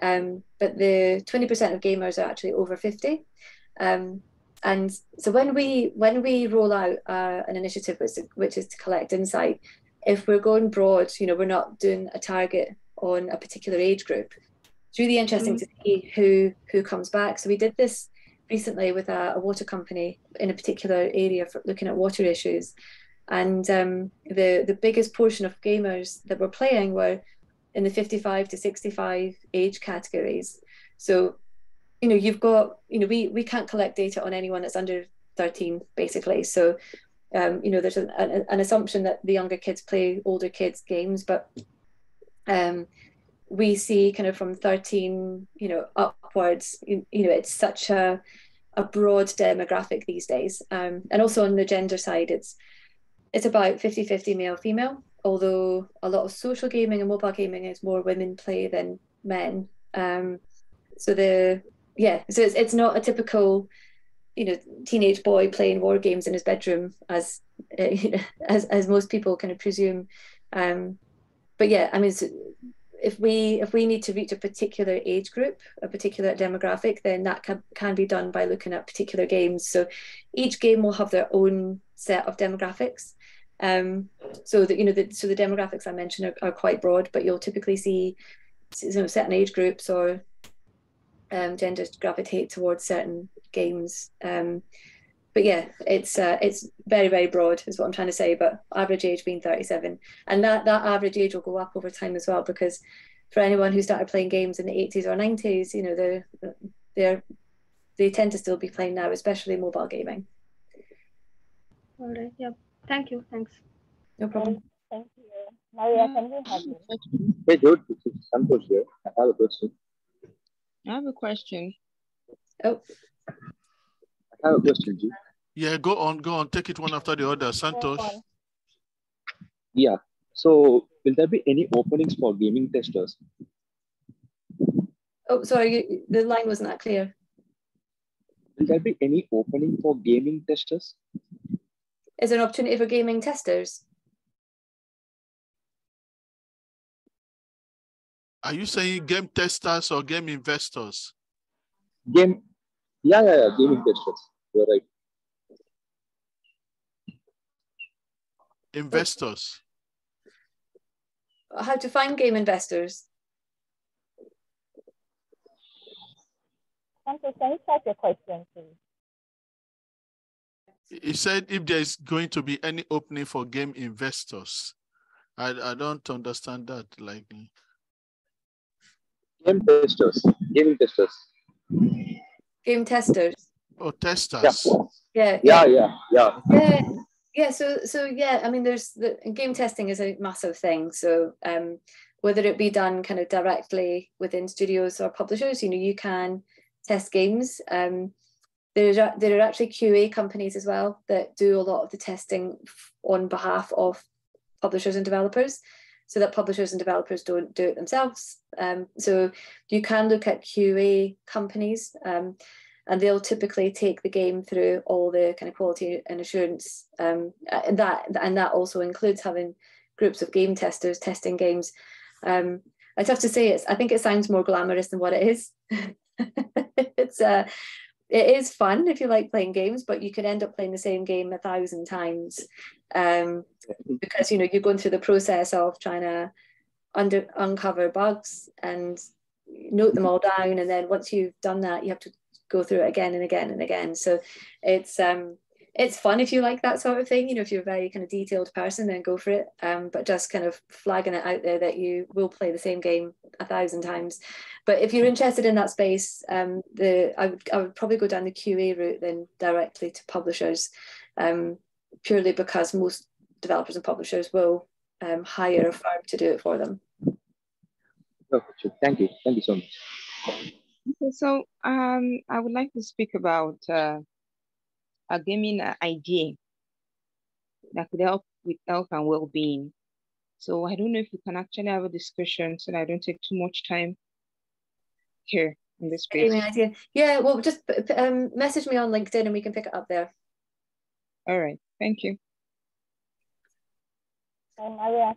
Um, but the 20% of gamers are actually over 50. Um, and so when we when we roll out uh, an initiative which, which is to collect insight, if we're going broad, you know, we're not doing a target on a particular age group. It's really interesting to see who who comes back. So we did this recently with a, a water company in a particular area for looking at water issues, and um, the the biggest portion of gamers that were playing were in the 55 to 65 age categories. So you know, you've got, you know, we we can't collect data on anyone that's under 13, basically. So, um, you know, there's an, an, an assumption that the younger kids play older kids' games, but um, we see kind of from 13, you know, upwards, you, you know, it's such a a broad demographic these days. Um, and also on the gender side, it's it's about 50-50 male female, although a lot of social gaming and mobile gaming is more women play than men. Um, so the yeah, so it's it's not a typical, you know, teenage boy playing war games in his bedroom as as as most people kind of presume. Um, but yeah, I mean, if we if we need to reach a particular age group, a particular demographic, then that can, can be done by looking at particular games. So each game will have their own set of demographics. Um, so that you know, the, so the demographics I mentioned are, are quite broad, but you'll typically see you know certain age groups or um, genders gravitate towards certain games. Um, but yeah, it's uh, it's very very broad is what I'm trying to say. But average age being 37, and that that average age will go up over time as well because for anyone who started playing games in the 80s or 90s, you know they're they're they tend to still be playing now, especially mobile gaming. All right. Yeah. Thank you. Thanks. No problem. Thank you. Maria, can we have you? Hey, Jude, this is Santosh here. I have a question. I have a question. Oh. I have a question, Jude. Yeah, go on, go on. Take it one after the other. Santosh. Yeah. So, will there be any openings for gaming testers? Oh, sorry, the line wasn't that clear. Will there be any opening for gaming testers? Is there an opportunity for gaming testers? Are you saying game testers or game investors? Game, yeah, yeah, yeah, gaming testers. You're right. Investors. Uh, how to find game investors? Santosh, can you type your question, please? He said if there is going to be any opening for game investors. I, I don't understand that. Like game testers, game testers. Game testers. Oh, testers. Yeah. Yeah, yeah, yeah. Yeah. Yeah, so so yeah, I mean, there's the game testing is a massive thing. So um, whether it be done kind of directly within studios or publishers, you know, you can test games. Um, there are there are actually QA companies as well that do a lot of the testing on behalf of publishers and developers, so that publishers and developers don't do it themselves. Um, so you can look at QA companies. And they'll typically take the game through all the kind of quality and assurance um, and that and that also includes having groups of game testers testing games. Um, i'd have to say it's i think it sounds more glamorous than what it is. It's uh it is fun if you like playing games but you could end up playing the same game a thousand times um, because you know you're going through the process of trying to under uncover bugs and note them all down and then once you've done that you have to go through it again and again and again. So it's um it's fun if you like that sort of thing. You know, if you're a very kind of detailed person, then go for it. Um, but just kind of flagging it out there that you will play the same game a thousand times. But if you're interested in that space, um, the I would I would probably go down the QA route then directly to publishers, um, purely because most developers and publishers will um, hire a firm to do it for them. Thank you. Thank you so much. Okay, so um, I would like to speak about uh, a gaming idea that could help with health and well-being. So I don't know if we can actually have a discussion so that I don't take too much time here in this space. idea. Yeah, well, just um, message me on LinkedIn and we can pick it up there. All right, thank you. Maria,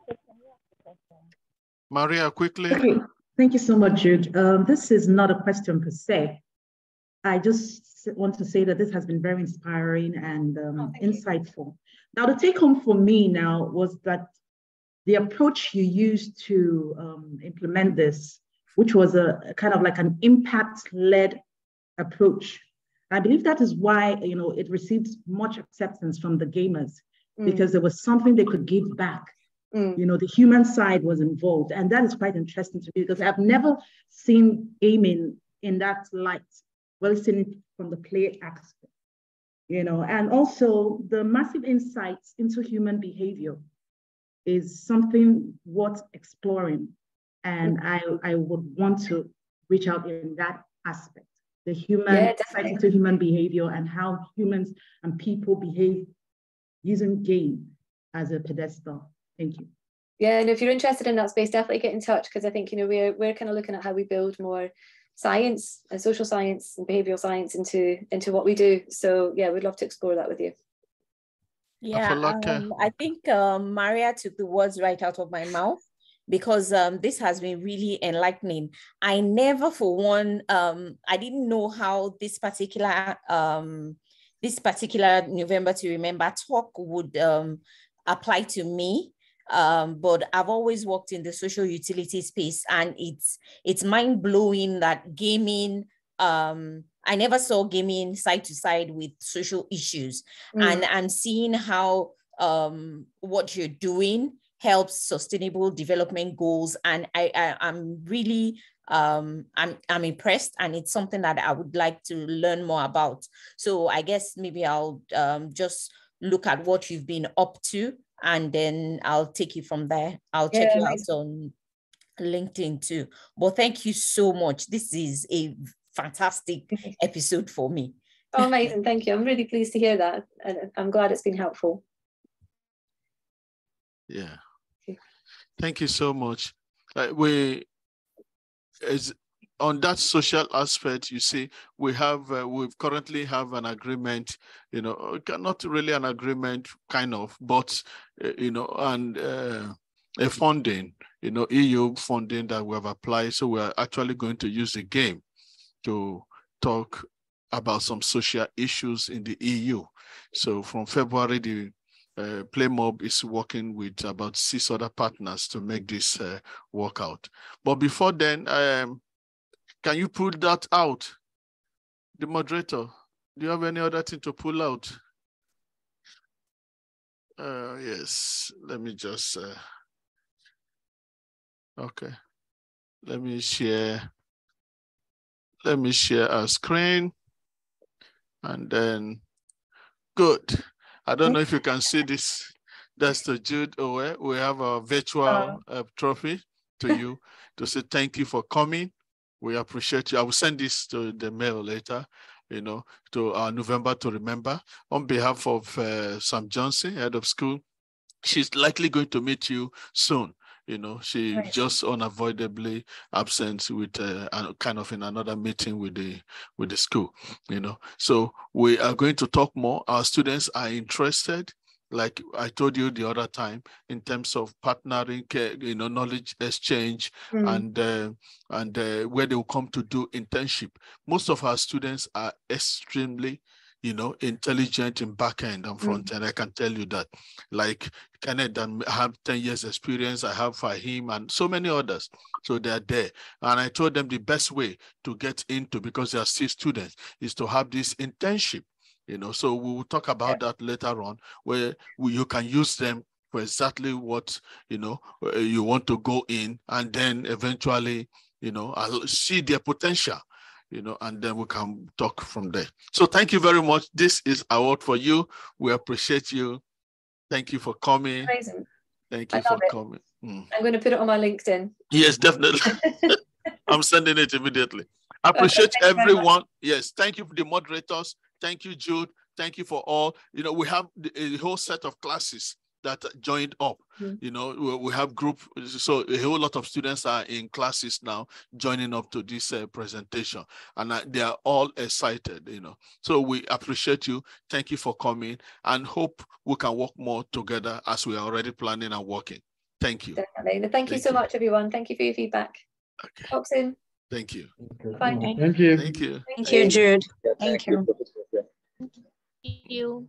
Maria, quickly. Okay. Thank you so much, Jude. Um, this is not a question per se. I just want to say that this has been very inspiring and um, oh, insightful. You. Now, the take home for me now was that the approach you used to um, implement this, which was a, a kind of like an impact-led approach, I believe that is why you know it received much acceptance from the gamers mm. because there was something they could give back Mm. You know, the human side was involved. And that is quite interesting to me because I've never seen gaming in that light well, seen it from the play aspect, you know, and also the massive insights into human behavior is something worth exploring. And I, I would want to reach out in that aspect, the human yeah, insight into human behavior and how humans and people behave using game as a pedestal. Thank you. Yeah, and if you're interested in that space, definitely get in touch because I think you know we're we're kind of looking at how we build more science and social science and behavioral science into into what we do. So yeah, we'd love to explore that with you. Yeah, um, I think um, Maria took the words right out of my mouth because um, this has been really enlightening. I never, for one, um, I didn't know how this particular um, this particular November to Remember talk would um, apply to me. Um, but I've always worked in the social utility space, and it's it's mind blowing that gaming. Um, I never saw gaming side to side with social issues, mm. and and seeing how um, what you're doing helps sustainable development goals, and I, I I'm really um, I'm I'm impressed, and it's something that I would like to learn more about. So I guess maybe I'll um, just look at what you've been up to and then I'll take you from there. I'll check yeah, you out on LinkedIn too. But thank you so much. This is a fantastic episode for me. Oh, amazing. Thank you. I'm really pleased to hear that. And I'm glad it's been helpful. Yeah. Thank you so much. Uh, we, as on that social aspect, you see, we have uh, we currently have an agreement, you know, uh, not really an agreement, kind of, but uh, you know, and uh, a funding, you know, EU funding that we have applied. So we are actually going to use the game to talk about some social issues in the EU. So from February, the uh, Playmob is working with about six other partners to make this uh, work out. But before then, I um, can you pull that out? The moderator, do you have any other thing to pull out? Uh, yes, let me just, uh, okay. Let me share, let me share a screen and then, good. I don't know if you can see this. That's the Jude Ower. We have a virtual uh trophy to you to say thank you for coming. We appreciate you. I will send this to the mail later, you know, to our November to remember. On behalf of uh, Sam Johnson, head of school, she's likely going to meet you soon. You know, she right. just unavoidably absent with uh, kind of in another meeting with the with the school. You know, so we are going to talk more. Our students are interested like I told you the other time, in terms of partnering, you know, knowledge exchange, mm. and uh, and uh, where they will come to do internship. Most of our students are extremely, you know, intelligent in back end and front mm. end. I can tell you that. Like Kenneth, and I have 10 years experience. I have for him and so many others. So they're there. And I told them the best way to get into, because they are still students, is to have this internship you know. So we will talk about that later on where we, you can use them for exactly what you know uh, you want to go in and then eventually you know I'll see their potential you know and then we can talk from there. So thank you very much. This is award for you. We appreciate you. Thank you for coming. Amazing. thank you for it. coming. Mm. i'm going to put it on my linkedin. Yes definitely. I'm sending it immediately. I appreciate everyone. Yes, thank you for the moderators. Thank you, Jude. Thank you for all. You know, we have a whole set of classes that joined up. Mm-hmm. You know, we have group, so a whole lot of students are in classes now joining up to this uh, presentation, and uh, they are all excited. You know, so we appreciate you. Thank you for coming, and hope we can work more together as we are already planning and working. Thank you. Definitely. Thank, Thank you so you. much, everyone. Thank you for your feedback. Okay. Talk soon. Thank you. Bye. Thank you. Thank you. Thank you, Jude. Thank you. Thank you.